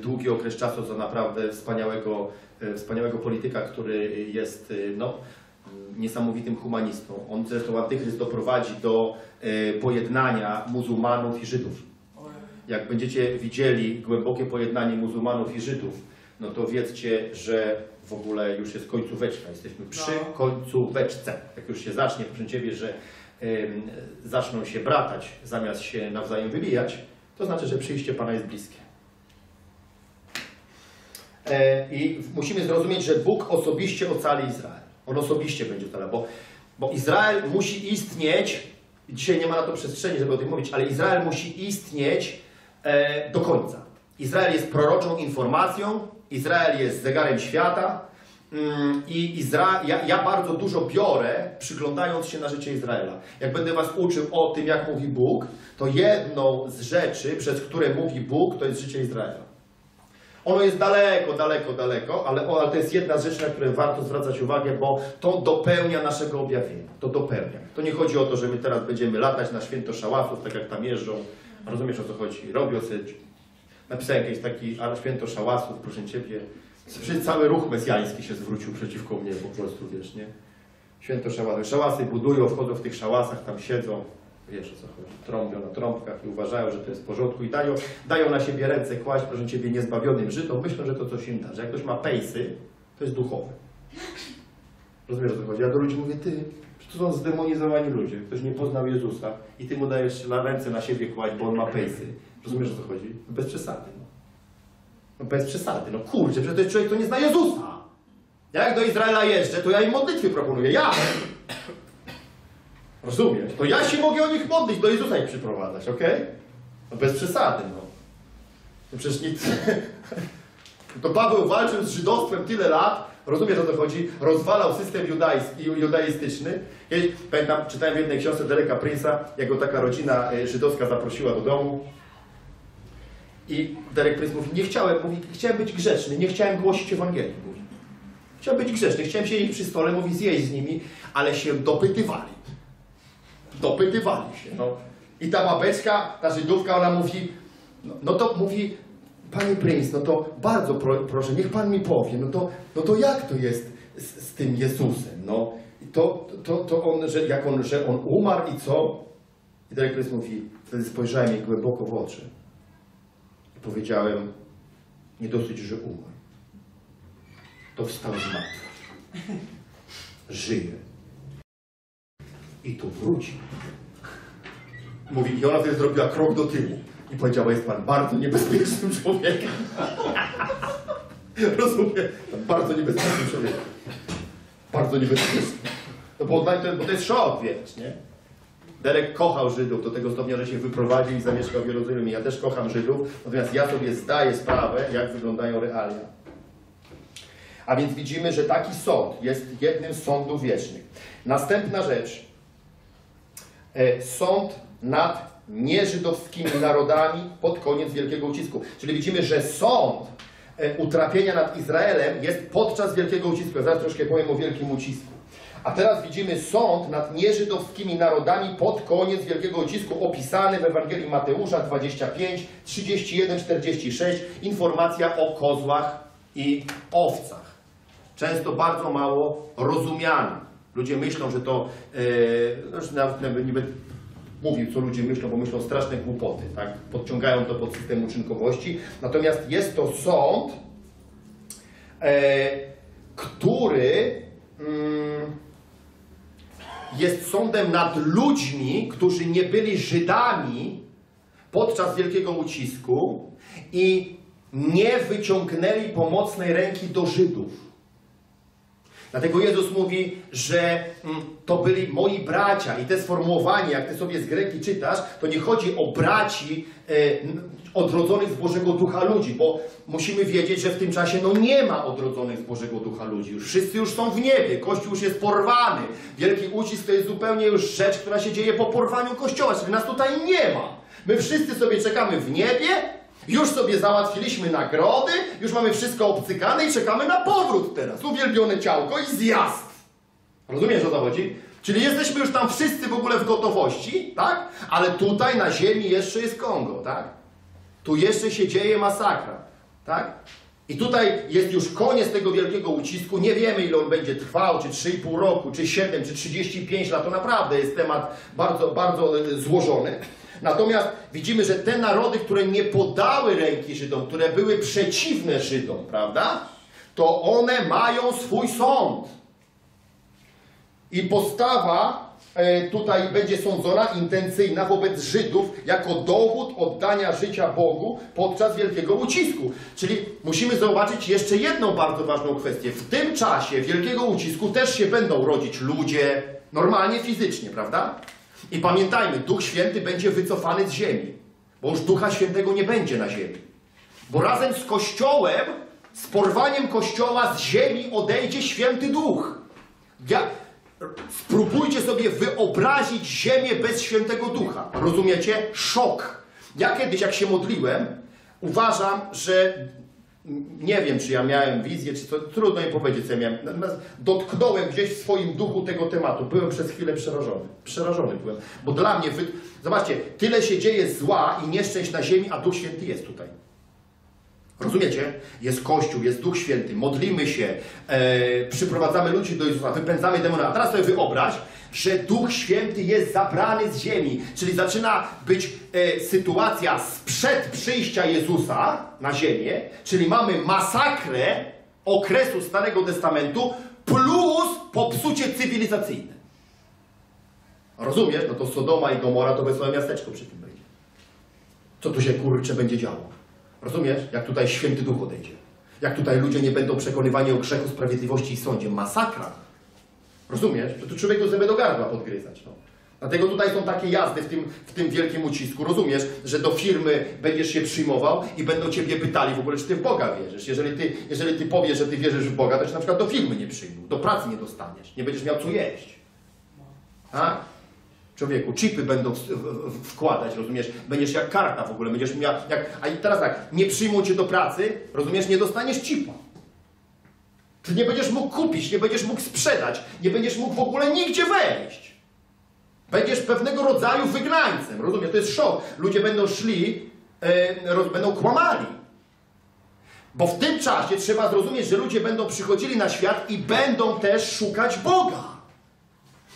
długi okres czasu za naprawdę wspaniałego, wspaniałego polityka, który jest no, niesamowitym humanistą. On zresztą Antychryst doprowadzi do pojednania muzułmanów i Żydów. Jak będziecie widzieli głębokie pojednanie muzułmanów i Żydów, no to wiedzcie, że w ogóle już jest końcóweczka. Jesteśmy przy
No.
końcóweczce. Jak już się zacznie, proszę Ciebie, że em, zaczną się bratać zamiast się nawzajem wybijać, to znaczy, że przyjście Pana jest bliskie. E, I musimy zrozumieć, że Bóg osobiście ocali Izrael. On osobiście będzie ocalał, bo, bo Izrael musi istnieć, dzisiaj nie ma na to przestrzeni, żeby o tym mówić, ale Izrael musi istnieć e, do końca. Izrael jest proroczą informacją, Izrael jest zegarem świata mm, i Izra... ja, ja bardzo dużo biorę, przyglądając się na życie Izraela. Jak będę Was uczył o tym, jak mówi Bóg, to jedną z rzeczy, przez które mówi Bóg, to jest życie Izraela. Ono jest daleko, daleko, daleko, ale, o, ale to jest jedna z rzeczy, na które warto zwracać uwagę, bo to dopełnia naszego objawienia. To dopełnia. To nie chodzi o to, że my teraz będziemy latać na święto szałasów, tak jak tam jeżdżą. Rozumiesz o co chodzi? Robią sobie... Napisałem jakiś taki święto szałasów, proszę Ciebie. Cały ruch mesjański się zwrócił przeciwko mnie po prostu, wiesz, nie? Święto szałasów. Szałasy budują, wchodzą w tych szałasach, tam siedzą. Wiesz o co chodzi. Trąbią na trąbkach i uważają, że to jest w porządku i dają, dają na siebie ręce kłaść, proszę Ciebie, niezbawionym Żydom. Myślą, że to coś im da. Że jak ktoś ma pejsy, to jest duchowe. Rozumiesz o co chodzi? Ja do ludzi mówię, ty, to są zdemonizowani ludzie. Ktoś nie poznał Jezusa i ty mu dajesz na ręce na siebie kłaść, bo on ma pejsy. Rozumiesz o co chodzi? Bez przesady. No, no bez przesady. No kurczę, przecież to jest człowiek, kto nie zna Jezusa. Ja jak do Izraela jeżdżę, to ja im modlitwy proponuję. Ja! Rozumiesz? To ja się mogę o nich modlić, do Jezusa ich przyprowadzać, okej? No bez przesady, no. No przecież nic... To Paweł walczył z żydostwem tyle lat, rozumiesz o co chodzi, rozwalał system judaistyczny. Kiedyś, pamiętam, czytałem w jednej książce Dereka Prince'a, jak go taka rodzina e, żydowska zaprosiła do domu. I Derek Prince mówi, nie chciałem, mówi, chciałem być grzeczny, nie chciałem głosić Ewangelii, mówi. Chciałem być grzeczny, chciałem siedzieć przy stole, mówi, zjeść z nimi, ale się dopytywali. Dopytywali się, no. I ta babeczka, ta Żydówka, ona mówi, no, no to mówi, Panie Prince, no to bardzo pro, proszę, niech Pan mi powie, no to, no to jak to jest z, z tym Jezusem, no? I to, to, to on, że jak on, że on umarł i co? I Prince mówi, wtedy spojrzałem jej głęboko w oczy i powiedziałem, nie dosyć, że umarł, to wstał z martwych, żyje i tu wróci. Mówi, i ona wtedy zrobiła krok do tyłu i powiedziała, jest pan bardzo niebezpiecznym człowiekiem. Rozumiem? Bardzo niebezpiecznym człowiekiem. Bardzo niebezpiecznym. No bo, to, bo to jest szok, wiesz, nie? Derek kochał Żydów do tego stopnia, że się wyprowadził i zamieszkał w Jerozolimie. Ja też kocham Żydów, natomiast ja sobie zdaję sprawę, jak wyglądają realia. A więc widzimy, że taki sąd jest jednym z sądów wiecznych. Następna rzecz. E, Sąd nad nieżydowskimi narodami pod koniec wielkiego ucisku. Czyli widzimy, że sąd e, utrapienia nad Izraelem jest podczas wielkiego ucisku. Ja zaraz troszkę powiem o wielkim ucisku. A teraz widzimy sąd nad nieżydowskimi narodami pod koniec wielkiego ucisku opisany w Ewangelii Mateusza 25, 31, 46. Informacja o kozłach i owcach. Często bardzo mało rozumiany. Ludzie myślą, że to, e, nawet nawet nie będę mówił, co ludzie myślą, bo myślą straszne głupoty, tak? Podciągają to pod system uczynkowości. Natomiast jest to sąd, e, który mm, jest sądem nad ludźmi, którzy nie byli Żydami podczas wielkiego ucisku i nie wyciągnęli pomocnej ręki do Żydów. Dlatego Jezus mówi, że mm, to byli moi bracia i te sformułowanie, jak ty sobie z Greki czytasz, to nie chodzi o braci e, odrodzonych z Bożego Ducha ludzi, bo musimy wiedzieć, że w tym czasie no nie ma odrodzonych z Bożego Ducha ludzi. Wszyscy już są w niebie, Kościół już jest porwany. Wielki ucisk to jest zupełnie już rzecz, która się dzieje po porwaniu Kościoła, czyli nas tutaj nie ma. My wszyscy sobie czekamy w niebie, już sobie załatwiliśmy nagrody, już mamy wszystko obcykane i czekamy na powrót teraz. Uwielbione ciałko i zjazd. Rozumiesz o co chodzi? Czyli jesteśmy już tam wszyscy w ogóle w gotowości, tak? Ale tutaj na ziemi jeszcze jest Kongo, tak? Tu jeszcze się dzieje masakra, tak? I tutaj jest już koniec tego wielkiego ucisku. Nie wiemy, ile on będzie trwał, czy 3,5 roku, czy 7, czy 35 lat. To naprawdę jest temat bardzo, bardzo e, złożony. Natomiast widzimy, że te narody, które nie podały ręki Żydom, które były przeciwne Żydom, prawda? To one mają swój sąd. I postawa e, tutaj będzie sądzona intencyjna wobec Żydów jako dowód oddania życia Bogu podczas wielkiego ucisku. Czyli musimy zobaczyć jeszcze jedną bardzo ważną kwestię. W tym czasie wielkiego ucisku też się będą rodzić ludzie, normalnie fizycznie, prawda? I pamiętajmy, Duch Święty będzie wycofany z ziemi, bo już Ducha Świętego nie będzie na ziemi. Bo razem z Kościołem, z porwaniem Kościoła z ziemi odejdzie Święty Duch. Ja, spróbujcie sobie wyobrazić ziemię bez Świętego Ducha. Rozumiecie? Szok. Ja kiedyś, jak się modliłem, uważam, że nie wiem, czy ja miałem wizję, czy co, trudno mi powiedzieć, co ja miałem. Natomiast dotknąłem gdzieś w swoim duchu tego tematu. Byłem przez chwilę przerażony. Przerażony byłem. Bo dla mnie, wy... zobaczcie, tyle się dzieje zła i nieszczęść na ziemi, a Duch Święty jest tutaj. Rozumiecie? Jest Kościół, jest Duch Święty, modlimy się, e, przyprowadzamy ludzi do Jezusa, wypędzamy demony. A teraz sobie wyobraź, że Duch Święty jest zabrany z ziemi. Czyli zaczyna być e, sytuacja sprzed przyjścia Jezusa na ziemię, czyli mamy masakrę okresu Starego Testamentu plus popsucie cywilizacyjne. Rozumiesz? No to Sodoma i Gomora to wesołe miasteczko przy tym będzie. Co tu się kurcze będzie działo? Rozumiesz? Jak tutaj święty duch odejdzie. Jak tutaj ludzie nie będą przekonywani o grzechu, sprawiedliwości i sądzie. Masakra. Rozumiesz? To tu człowieku zęby do gardła podgryzać. No. Dlatego tutaj są takie jazdy w tym, w tym wielkim ucisku. Rozumiesz, że do firmy będziesz się przyjmował i będą ciebie pytali w ogóle, czy ty w Boga wierzysz. Jeżeli ty, jeżeli ty powiesz, że ty wierzysz w Boga, to się na przykład do firmy nie przyjmą. Do pracy nie dostaniesz. Nie będziesz miał co jeść. A? Człowieku, chipy będą wkładać, rozumiesz? Będziesz jak karta w ogóle, będziesz miał, jak, a teraz tak, nie przyjmą cię do pracy, rozumiesz, nie dostaniesz chipa. Ty nie będziesz mógł kupić, nie będziesz mógł sprzedać, nie będziesz mógł w ogóle nigdzie wejść. Będziesz pewnego rodzaju wygnańcem, rozumiesz? To jest szok. Ludzie będą szli, roz, będą kłamali. Bo w tym czasie trzeba zrozumieć, że ludzie będą przychodzili na świat i będą też szukać Boga.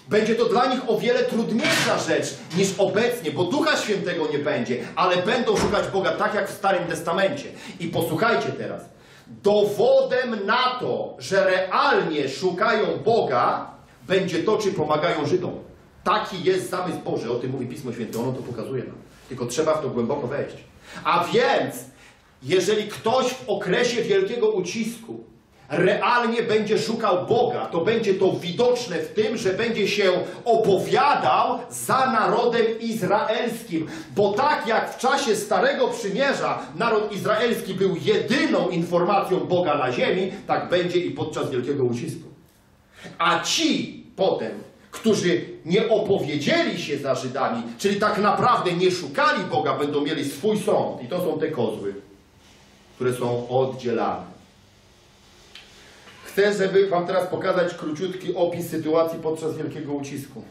Będzie to dla nich o wiele trudniejsza rzecz niż obecnie, bo Ducha Świętego nie będzie, ale będą szukać Boga tak jak w Starym Testamencie. I posłuchajcie teraz. Dowodem na to, że realnie szukają Boga, będzie to, czy pomagają Żydom. Taki jest zamysł Boży, o tym mówi Pismo Święte, ono to pokazuje nam. Tylko trzeba w to głęboko wejść. A więc, jeżeli ktoś w okresie wielkiego ucisku realnie będzie szukał Boga, to będzie to widoczne w tym, że będzie się opowiadał za narodem izraelskim. Bo tak jak w czasie Starego Przymierza naród izraelski był jedyną informacją Boga na ziemi, tak będzie i podczas wielkiego ucisku. A ci potem, którzy nie opowiedzieli się za Żydami, czyli tak naprawdę nie szukali Boga, będą mieli swój sąd. I to są te kozły, które są oddzielane. Chcę, żeby Wam teraz pokazać króciutki opis sytuacji podczas wielkiego ucisku.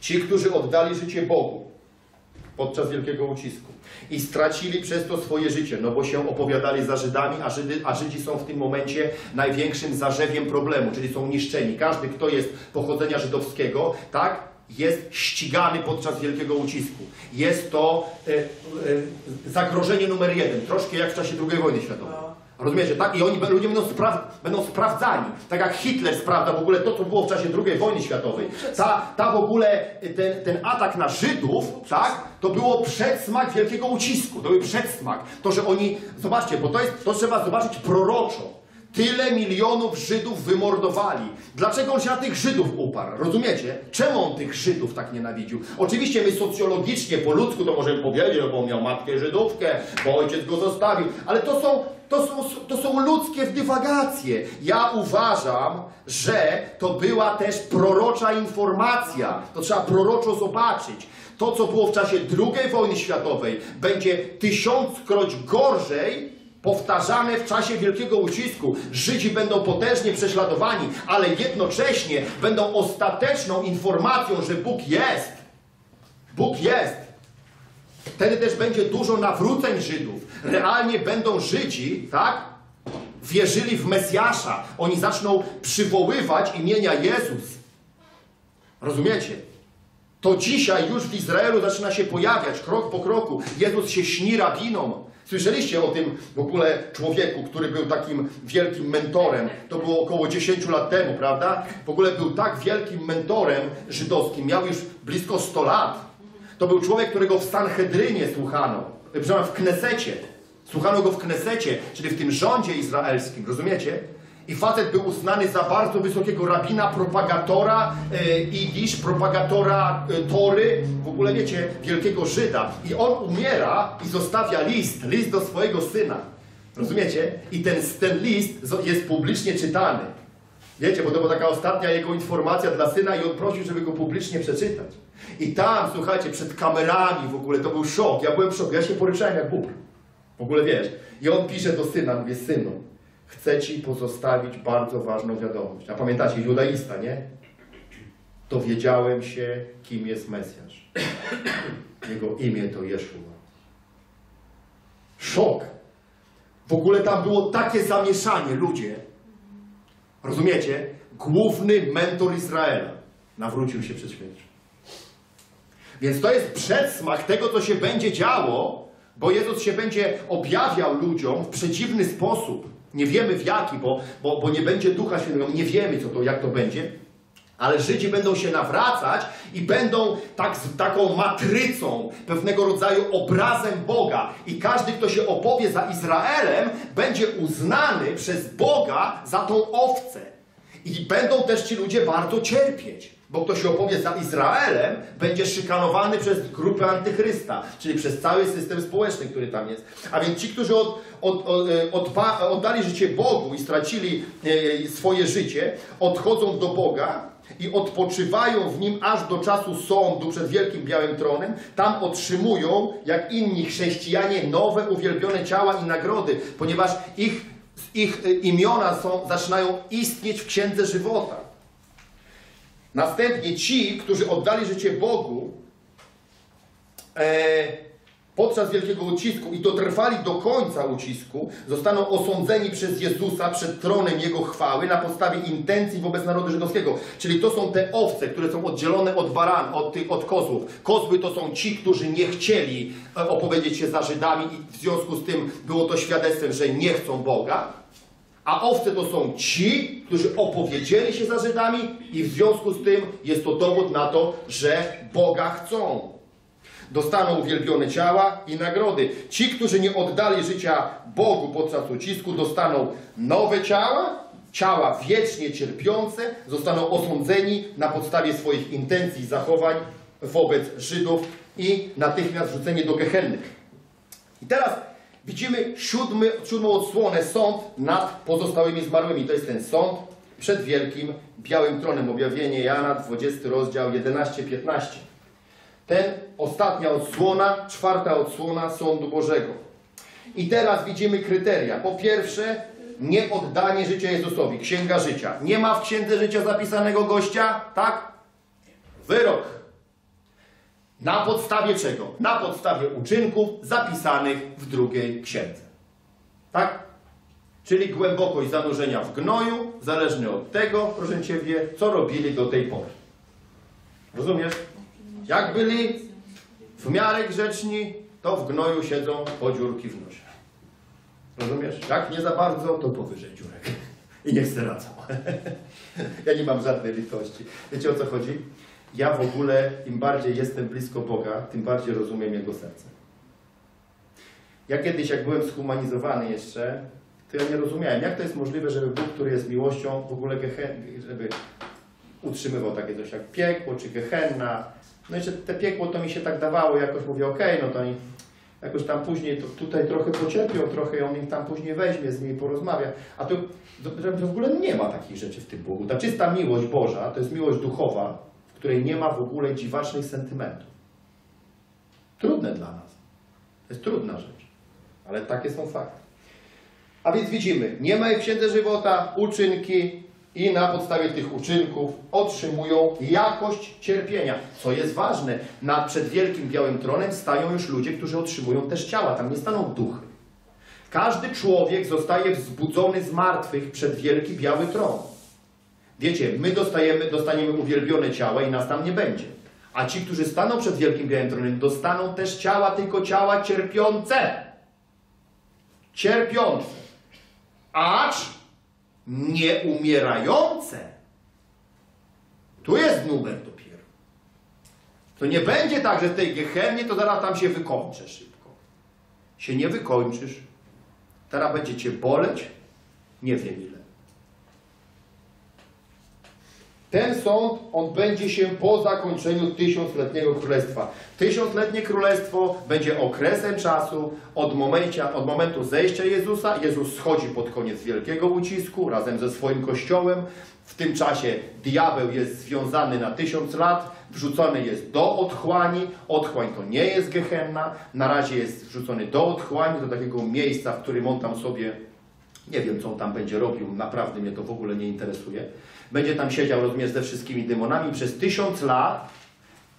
Ci, którzy oddali życie Bogu podczas wielkiego ucisku i stracili przez to swoje życie, no bo się opowiadali za Żydami, a, Żydy, a Żydzi są w tym momencie największym zarzewiem problemu, czyli są niszczeni. Każdy, kto jest pochodzenia żydowskiego, tak, jest ścigany podczas wielkiego ucisku. Jest to e, e, zagrożenie numer jeden, troszkę jak w czasie II wojny światowej. Rozumiecie, tak? I oni, ludzie będą, spra- będą sprawdzani. Tak jak Hitler sprawdza w ogóle to, co było w czasie II wojny światowej. Ta, ta w ogóle, ten, ten atak na Żydów, tak? To było przedsmak wielkiego ucisku. To był przedsmak. To, że oni, zobaczcie, bo to, jest, to trzeba zobaczyć proroczo. Tyle milionów Żydów wymordowali. Dlaczego on się na tych Żydów uparł? Rozumiecie? Czemu on tych Żydów tak nienawidził? Oczywiście my socjologicznie, po ludzku to możemy powiedzieć, no bo miał matkę Żydówkę, bo ojciec go zostawił, ale to są, to są, to są ludzkie dywagacje. Ja uważam, że to była też prorocza informacja. To trzeba proroczo zobaczyć. To, co było w czasie II wojny światowej, będzie tysiąckroć gorzej powtarzane w czasie wielkiego ucisku. Żydzi będą potężnie prześladowani, ale jednocześnie będą ostateczną informacją, że Bóg jest. Bóg jest. Wtedy też będzie dużo nawróceń Żydów. Realnie będą Żydzi, tak? Wierzyli w Mesjasza. Oni zaczną przywoływać imienia Jezus. Rozumiecie? To dzisiaj już w Izraelu zaczyna się pojawiać krok po kroku. Jezus się śni rabinom. Słyszeliście o tym w ogóle człowieku, który był takim wielkim mentorem. To było około 10 lat temu, prawda? W ogóle był tak wielkim mentorem żydowskim. Miał już blisko 100 lat. To był człowiek, którego w Sanhedrynie słuchano. Przepraszam, w Knesecie. Słuchano go w Knesecie, czyli w tym rządzie izraelskim. Rozumiecie? I facet był uznany za bardzo wysokiego rabina, propagatora e, Idisz, propagatora e, Tory, w ogóle wiecie, wielkiego Żyda. I on umiera i zostawia list, list do swojego syna. Rozumiecie? I ten, ten list jest publicznie czytany. Wiecie, bo to była taka ostatnia jego informacja dla syna i on prosił, żeby go publicznie przeczytać. I tam, słuchajcie, przed kamerami w ogóle, to był szok. Ja byłem w szoku, ja się poryczałem jak bubr. W ogóle wiesz. I on pisze do syna, mówię, synu, chcę ci pozostawić bardzo ważną wiadomość. A pamiętacie, judaista, nie? Dowiedziałem się, kim jest Mesjasz. Jego imię to Jeszua. Szok. W ogóle tam było takie zamieszanie, ludzie. Rozumiecie? Główny mentor Izraela nawrócił się przed śmiercią. Więc to jest przedsmak tego, co się będzie działo, bo Jezus się będzie objawiał ludziom w przeciwny sposób. Nie wiemy w jaki, bo, bo, bo nie będzie Ducha Świętego, nie wiemy, co to, jak to będzie. Ale Żydzi będą się nawracać i będą tak, z taką matrycą, pewnego rodzaju obrazem Boga. I każdy, kto się opowie za Izraelem, będzie uznany przez Boga za tą owcę. I będą też ci ludzie bardzo cierpieć. Bo kto się opowie za Izraelem, będzie szykanowany przez grupę antychrysta, czyli przez cały system społeczny, który tam jest. A więc ci, którzy od, od, od, e, odpa- oddali życie Bogu i stracili e, swoje życie, odchodzą do Boga i odpoczywają w nim aż do czasu sądu przed wielkim białym tronem. Tam otrzymują, jak inni chrześcijanie, nowe uwielbione ciała i nagrody, ponieważ ich, ich e, imiona są, zaczynają istnieć w księdze żywota. Następnie ci, którzy oddali życie Bogu e, podczas wielkiego ucisku i dotrwali do końca ucisku, zostaną osądzeni przez Jezusa przed tronem Jego chwały na podstawie intencji wobec narodu żydowskiego. Czyli to są te owce, które są oddzielone od baran, od, tych, od kozłów. Kozły to są ci, którzy nie chcieli e, opowiedzieć się za Żydami i w związku z tym było to świadectwem, że nie chcą Boga. A owce to są ci, którzy opowiedzieli się za Żydami i w związku z tym jest to dowód na to, że Boga chcą. Dostaną uwielbione ciała i nagrody. Ci, którzy nie oddali życia Bogu podczas ucisku, dostaną nowe ciała, ciała wiecznie cierpiące, zostaną osądzeni na podstawie swoich intencji i zachowań wobec Żydów i natychmiast wrzuceni do Gehenny. I teraz widzimy siódmy, siódmą odsłonę, sąd nad pozostałymi zmarłymi. To jest ten sąd przed wielkim białym tronem. Objawienie Jana, 20 rozdział 11-15. Ten ostatnia odsłona, czwarta odsłona sądu Bożego. I teraz widzimy kryteria. Po pierwsze, nie oddanie życia Jezusowi. Księga życia. Nie ma w księdze życia zapisanego gościa? Tak? Wyrok. Na podstawie czego? Na podstawie uczynków zapisanych w drugiej księdze. Tak? Czyli głębokość zanurzenia w gnoju, zależny od tego, proszę Ciebie, co robili do tej pory. Rozumiesz? Jak byli w miarę grzeczni, to w gnoju siedzą po dziurki w nosie. Rozumiesz? Jak nie za bardzo, to powyżej dziurek. I niech se radzą. ja nie mam żadnej litości. Wiecie o co chodzi? Ja w ogóle, im bardziej jestem blisko Boga, tym bardziej rozumiem Jego serce. Ja kiedyś, jak byłem zhumanizowany jeszcze, to ja nie rozumiałem, jak to jest możliwe, żeby Bóg, który jest miłością, w ogóle żeby utrzymywał takie coś jak piekło czy gehenna. No i że te piekło to mi się tak dawało, jakoś mówię, okej, no to oni jakoś tam później to tutaj trochę pocierpią, trochę on ich tam później weźmie, z nimi porozmawia. A tu w ogóle nie ma takich rzeczy w tym Bogu. Ta czysta miłość Boża to jest miłość duchowa, której nie ma w ogóle dziwacznych sentymentów. Trudne dla nas. To jest trudna rzecz. Ale takie są fakty. A więc widzimy, nie ma w księdze żywota uczynki i na podstawie tych uczynków otrzymują jakość cierpienia. Co jest ważne, nad przed wielkim białym tronem stają już ludzie, którzy otrzymują też ciała, tam nie staną duchy. Każdy człowiek zostaje wzbudzony z martwych przed wielki biały tron. Wiecie, my dostajemy, dostaniemy uwielbione ciała i nas tam nie będzie. A ci, którzy staną przed wielkim białym dostaną też ciała, tylko ciała cierpiące. Cierpiące. Acz nie umierające. Tu jest numer dopiero. To nie będzie tak, że w tej gehennie to zaraz tam się wykończę szybko. Się nie wykończysz. Teraz będzie cię boleć, nie wiem ile. Ten sąd, on będzie się po zakończeniu tysiącletniego królestwa. Tysiącletnie królestwo będzie okresem czasu od, momencia, od momentu zejścia Jezusa. Jezus schodzi pod koniec wielkiego ucisku razem ze swoim kościołem. W tym czasie diabeł jest związany na tysiąc lat, wrzucony jest do otchłani. Otchłań to nie jest gehenna. Na razie jest wrzucony do otchłani, do takiego miejsca, w którym on tam sobie nie wiem, co on tam będzie robił, naprawdę mnie to w ogóle nie interesuje. Będzie tam siedział, rozumiesz, ze wszystkimi demonami przez tysiąc lat.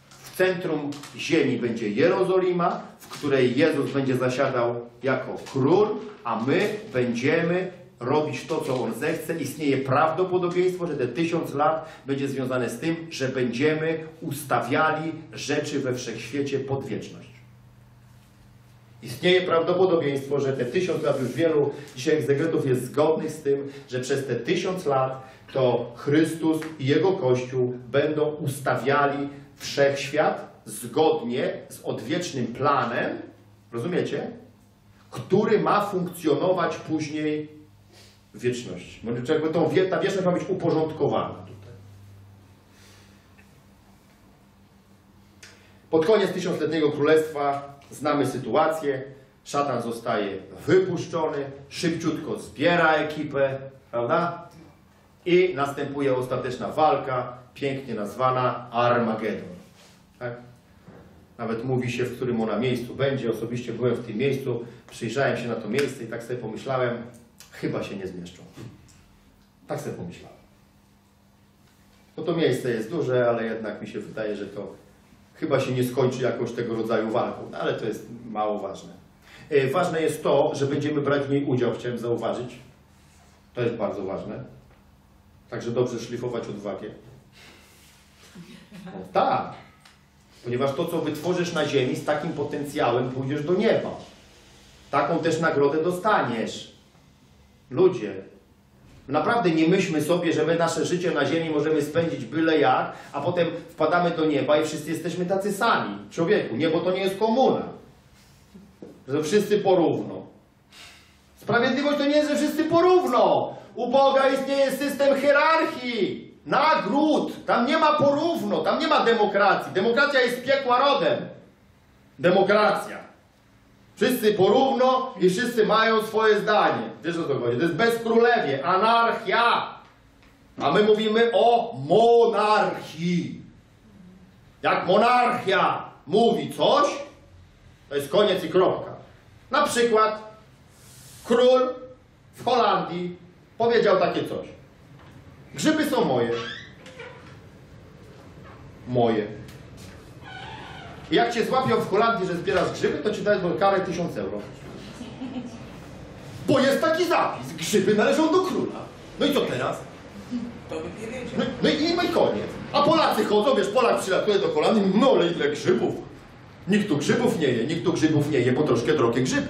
W centrum ziemi będzie Jerozolima, w której Jezus będzie zasiadał jako król, a my będziemy robić to, co On zechce. Istnieje prawdopodobieństwo, że te tysiąc lat będzie związane z tym, że będziemy ustawiali rzeczy we wszechświecie pod wieczność. Istnieje prawdopodobieństwo, że te tysiąc lat, już wielu dzisiaj egzegetów jest zgodnych z tym, że przez te tysiąc lat to Chrystus i Jego Kościół będą ustawiali wszechświat zgodnie z odwiecznym planem, rozumiecie? Który ma funkcjonować później w wieczności. Jakby tą, ta wieczność ma być uporządkowana tutaj. Pod koniec tysiącletniego królestwa znamy sytuację. Szatan zostaje wypuszczony, szybciutko zbiera ekipę, prawda? I następuje ostateczna walka, pięknie nazwana Armagedon. Tak? Nawet mówi się, w którym ona miejscu będzie. Osobiście byłem w tym miejscu, przyjrzałem się na to miejsce i tak sobie pomyślałem, chyba się nie zmieszczą. Tak sobie pomyślałem. No to miejsce jest duże, ale jednak mi się wydaje, że to chyba się nie skończy jakąś tego rodzaju walką, no, ale to jest mało ważne. E, Ważne jest to, że będziemy brać w niej udział, chciałem zauważyć. To jest bardzo ważne. Także dobrze szlifować odwagę. O, tak. Ponieważ to, co wytworzysz na ziemi, z takim potencjałem pójdziesz do nieba. Taką też nagrodę dostaniesz. Ludzie, Naprawdę nie myślmy sobie, że my nasze życie na ziemi możemy spędzić byle jak, a potem wpadamy do nieba i wszyscy jesteśmy tacy sami. Człowieku, niebo to nie jest komuna. Że wszyscy porówno. Sprawiedliwość to nie jest, że wszyscy porówno. U Boga istnieje system hierarchii, nagród. Tam nie ma porówno, tam nie ma demokracji. Demokracja jest piekła rodem. Demokracja. Wszyscy porówno i wszyscy mają swoje zdanie. Wiesz o co chodzi? To jest bezkrólewie, anarchia. A my mówimy o monarchii. Jak monarchia mówi coś, to jest koniec i kropka. Na przykład król w Holandii powiedział takie coś. Grzyby są moje. Moje. I jak cię złapią w Holandii, że zbierasz grzyby, to ci dają karę 1000 euro. Bo jest taki zapis. Grzyby należą do króla. No i co teraz?
To by nie wiedział.
No, no, i, no i koniec. A Polacy chodzą, wiesz, Polak przylatuje do Holandii, no ale ile grzybów. Nikt tu grzybów nie je, nikt tu grzybów nie je, bo troszkę drogie grzyby.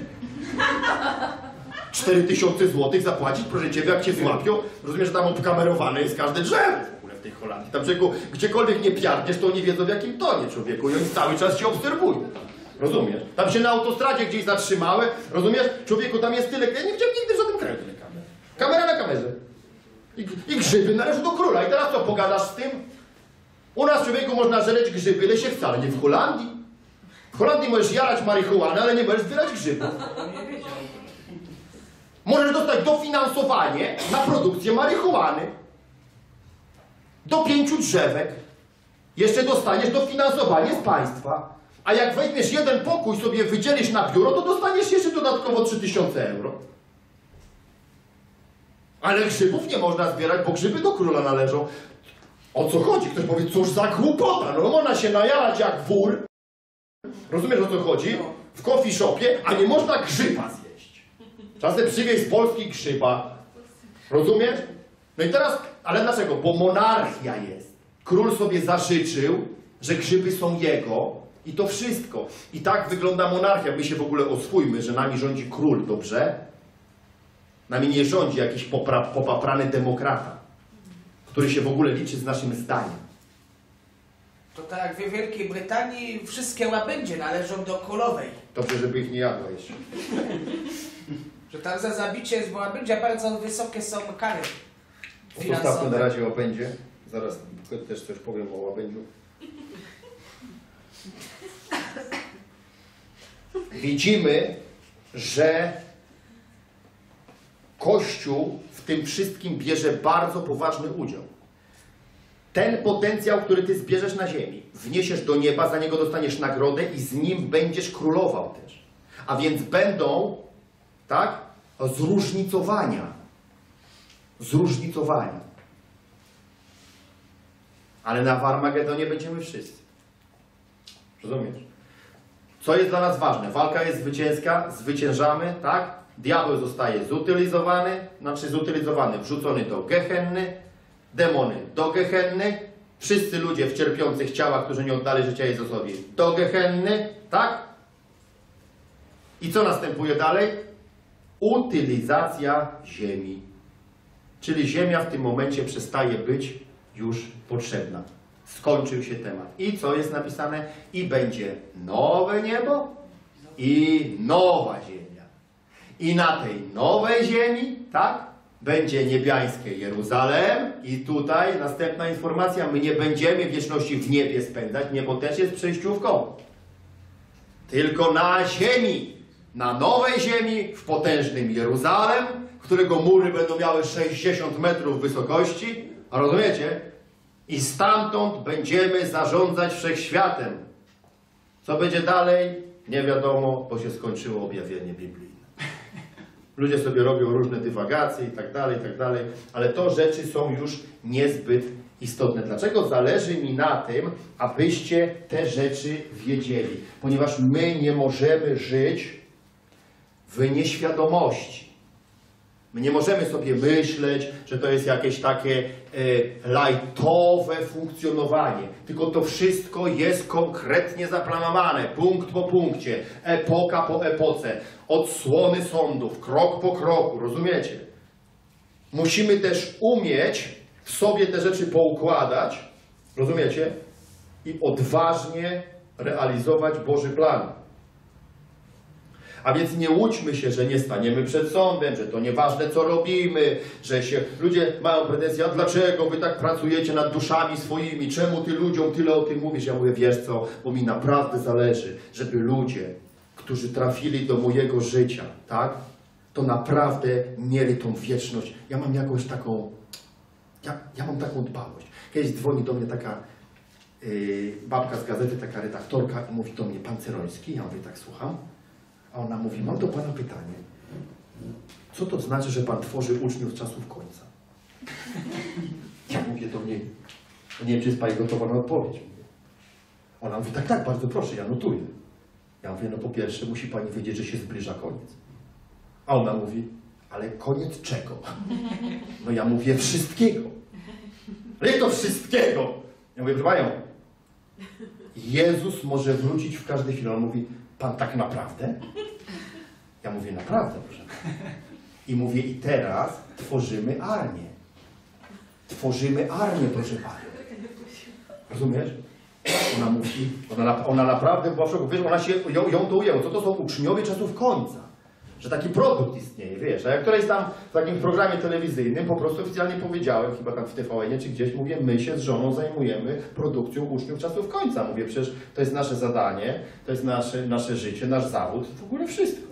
4000 zł zapłacić, proszę Ciebie, jak Cię złapią. Rozumiesz, że tam obkamerowane jest każde drzewo Holandii. Tam człowieku, gdziekolwiek nie piarniesz, to oni wiedzą w jakim tonie, człowieku. I oni cały czas Cię obserwują. Rozumiesz? Tam się na autostradzie gdzieś zatrzymały, rozumiesz? Człowieku, tam jest tyle... Ja nie widziałem nigdy w żadnym kraju tyle Kamera na kamerze. I, I grzyby należą do króla. I teraz co, pogadasz z tym? U nas człowieku można żreć grzyby, ile się wcale, nie w Holandii. W Holandii możesz jarać marihuanę, ale nie możesz zbierać grzybów. Możesz dostać dofinansowanie na produkcję marihuany. Do pięciu drzewek. Jeszcze dostaniesz dofinansowanie z państwa. A jak weźmiesz jeden pokój sobie wydzielisz na biuro, to dostaniesz jeszcze dodatkowo 3000 euro. Ale grzybów nie można zbierać, bo grzyby do króla należą. O co chodzi? Ktoś powie, cóż za głupota. No można się najarać jak wór. Rozumiesz o co chodzi? W coffee shopie, a nie można grzyba zjeść. Czasem przywieźć z Polski grzyba. Rozumiesz? No i teraz, ale dlaczego? Bo monarchia jest. Król sobie zażyczył, że grzyby są jego i to wszystko. I tak wygląda monarchia. My się w ogóle oswójmy, że nami rządzi król, dobrze? Nami nie rządzi jakiś popra- popaprany demokrata, który się w ogóle liczy z naszym zdaniem.
To tak w Wielkiej Brytanii wszystkie łabędzie należą do królowej.
Dobrze, żeby ich nie jadła jeszcze.
Że tam za zabicie łabędzia bardzo wysokie są kary
Postawmy na razie łabędzie. Zaraz też coś powiem o łabędziu. Widzimy, że Kościół w tym wszystkim bierze bardzo poważny udział. Ten potencjał, który ty zbierzesz na ziemi, wniesiesz do nieba, za niego dostaniesz nagrodę i z nim będziesz królował też. A więc będą, tak, zróżnicowania. Zróżnicowania. Ale na Armagedonie będziemy wszyscy. Rozumiesz? Co jest dla nas ważne? Walka jest zwycięska, zwyciężamy, tak? Diabeł zostaje zutylizowany, znaczy zutylizowany, wrzucony do gehenny, demony do gehenny, wszyscy ludzie w cierpiących ciałach, którzy nie oddali życia Jezusowi, do gehenny, tak? I co następuje dalej? Utylizacja ziemi. Czyli ziemia w tym momencie przestaje być już potrzebna. Skończył się temat. I co jest napisane? I będzie nowe niebo i nowa ziemia. I na tej nowej ziemi, tak, będzie niebiańskie Jeruzalem. I tutaj następna informacja, my nie będziemy wieczności w niebie spędzać, niebo też jest przejściówką. Tylko na ziemi, na nowej ziemi, w potężnym Jeruzalem, którego mury będą miały 60 metrów wysokości, a rozumiecie? I stamtąd będziemy zarządzać wszechświatem. Co będzie dalej? Nie wiadomo, bo się skończyło objawienie biblijne. Ludzie sobie robią różne dywagacje i tak dalej, i tak dalej, ale to rzeczy są już niezbyt istotne. Dlaczego zależy mi na tym, abyście te rzeczy wiedzieli? Ponieważ my nie możemy żyć w nieświadomości. My nie możemy sobie myśleć, że to jest jakieś takie e, lajtowe funkcjonowanie, tylko to wszystko jest konkretnie zaplanowane, punkt po punkcie, epoka po epoce, odsłony sądów, krok po kroku, rozumiecie? Musimy też umieć w sobie te rzeczy poukładać, rozumiecie? I odważnie realizować Boży plan. A więc nie łudźmy się, że nie staniemy przed sądem, że to nieważne co robimy, że się ludzie mają pretensje, a dlaczego wy tak pracujecie nad duszami swoimi, czemu ty ludziom tyle o tym mówisz? Ja mówię, wiesz co, bo mi naprawdę zależy, żeby ludzie, którzy trafili do mojego życia, tak, to naprawdę mieli tą wieczność. Ja mam jakąś taką, ja, ja mam taką dbałość. Kiedyś dzwoni do mnie taka yy, babka z gazety, taka redaktorka i mówi do mnie, pan Ceroński, ja mówię, tak słucham. A ona mówi, mam do Pana pytanie. Co to znaczy, że Pan tworzy uczniów czasów końca? Ja mówię do niej, nie wiem, czy jest Pani gotowa na odpowiedź. Ona mówi, tak, tak, bardzo proszę, ja notuję. Ja mówię, no po pierwsze musi Pani wiedzieć, że się zbliża koniec. A ona mówi, ale koniec czego? No ja mówię, wszystkiego. Ale to wszystkiego? Ja mówię, proszę Jezus może wrócić w każdej chwili. On mówi, Pan tak naprawdę? Ja mówię, naprawdę, proszę. I mówię, i teraz tworzymy armię. Tworzymy armię, proszę Panią. Rozumiesz? Ona mówi, ona, na- ona naprawdę była w szoku. Wiesz, ona się, ją, ją to ujęło. Co to są uczniowie czasów końca? Że taki produkt istnieje, wiesz. A jak któreś tam w takim programie telewizyjnym po prostu oficjalnie powiedziałem, chyba tam w TVN czy gdzieś, mówię, my się z żoną zajmujemy produkcją uczniów czasów końca. Mówię, przecież to jest nasze zadanie, to jest nasze, nasze życie, nasz zawód, w ogóle wszystko.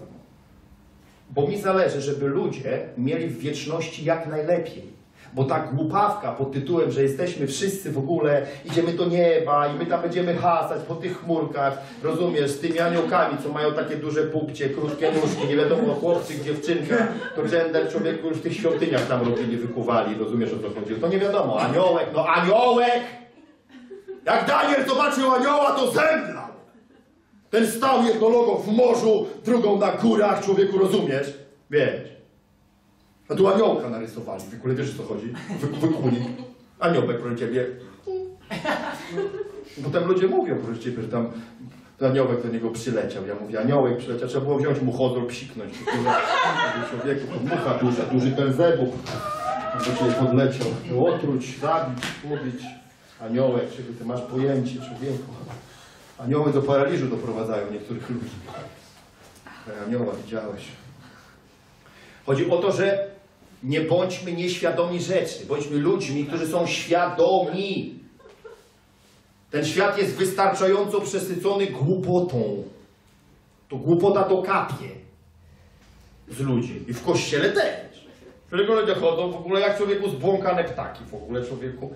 Bo mi zależy, żeby ludzie mieli w wieczności jak najlepiej. Bo ta głupawka pod tytułem, że jesteśmy wszyscy w ogóle, idziemy do nieba i my tam będziemy hasać po tych chmurkach, rozumiesz, z tymi aniołkami, co mają takie duże pupcie, krótkie nóżki, nie wiadomo, chłopczyk, dziewczynka, to gender człowieku już w tych świątyniach tam robili, wykuwali, rozumiesz o co chodzi. To nie wiadomo, aniołek, no aniołek! Jak Daniel zobaczył anioła, to zemdlał! Ten stał jedną nogą w morzu, drugą na górach, człowieku, rozumiesz? Wiesz. A tu aniołka narysowali. W ogóle wiesz o co chodzi? Wy, wykuli. Aniołek proszę ciebie. Potem ludzie mówią proszę ciebie, że tam aniołek do niego przyleciał. Ja mówię, aniołek przyleciał, trzeba było wziąć mu chozor, psiknąć. Człowieku, to mucha duża, duży ten zebuk. Do ciebie podleciał. Otruć, zabić, ubić. Aniołek, czego ty masz pojęcie, człowieku. Anioły do paraliżu doprowadzają niektórych ludzi. Anioła widziałeś. Chodzi o to, że nie bądźmy nieświadomi rzeczy. Bądźmy ludźmi, którzy są świadomi. Ten świat jest wystarczająco przesycony głupotą. To głupota to kapie z ludzi. I w kościele też. Którego ludzie chodzą w ogóle jak człowieku zbłąkane ptaki w ogóle człowieku.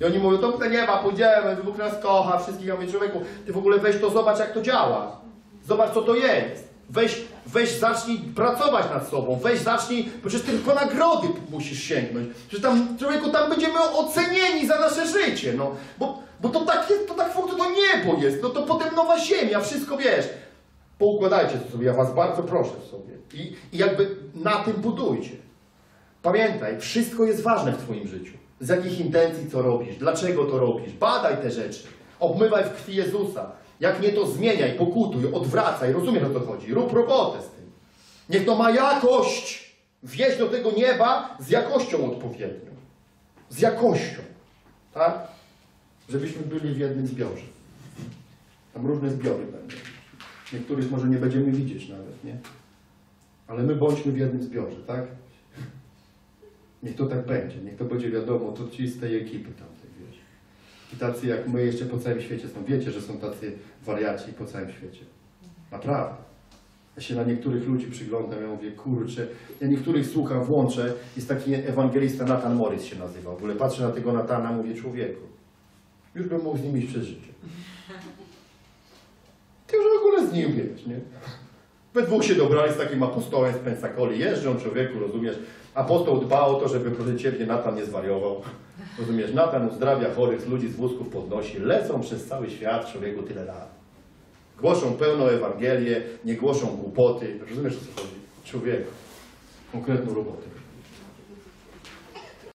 I oni mówią, to do nieba pójdziemy, Bóg nas kocha, wszystkich. Ja mówię, człowieku, ty w ogóle weź to zobacz jak to działa. Zobacz co to jest. Weź, weź zacznij pracować nad sobą, weź zacznij, bo przecież tylko nagrody musisz sięgnąć. Przecież tam, człowieku, tam będziemy ocenieni za nasze życie, no. Bo, bo to tak jest, to tak to, to niebo jest, no to potem nowa ziemia, wszystko wiesz. Poukładajcie to sobie, ja was bardzo proszę sobie. I, I jakby na tym budujcie. Pamiętaj, wszystko jest ważne w Twoim życiu. Z jakich intencji co robisz, dlaczego to robisz. Badaj te rzeczy. Obmywaj w krwi Jezusa. Jak nie, to zmieniaj, pokutuj, odwracaj. Rozumiesz o co chodzi? Rób robotę z tym. Niech to ma jakość. Wjeźdź do tego nieba z jakością odpowiednią. Z jakością. Tak? Żebyśmy byli w jednym zbiorze. Tam różne zbiory będą. Niektórych może nie będziemy widzieć nawet, nie? Ale my bądźmy w jednym zbiorze, tak? Niech to tak będzie, niech to będzie wiadomo, to ci z tej ekipy wiesz. I tacy jak my jeszcze po całym świecie są. Wiecie, że są tacy wariaci po całym świecie. Naprawdę. Ja się na niektórych ludzi przyglądam, ja mówię, kurczę, ja niektórych słucham, włączę, jest taki ewangelista Nathan Morris się nazywa. W ogóle patrzę na tego Natana, mówię, człowieku, już bym mógł z nim iść przez życie. Ty już w ogóle z nim wiesz, nie? We dwóch się dobrali z takim apostołem z Pensakoli. Jeżdżą człowieku, rozumiesz? Apostoł dba o to, żeby proszę Ciebie Natan nie zwariował. Rozumiesz? Natan uzdrawia chorych ludzi z wózków podnosi. Lecą przez cały świat człowieku tyle lat. Głoszą pełną Ewangelię, nie głoszą głupoty. Rozumiesz o co chodzi? Człowieku. Konkretną robotę.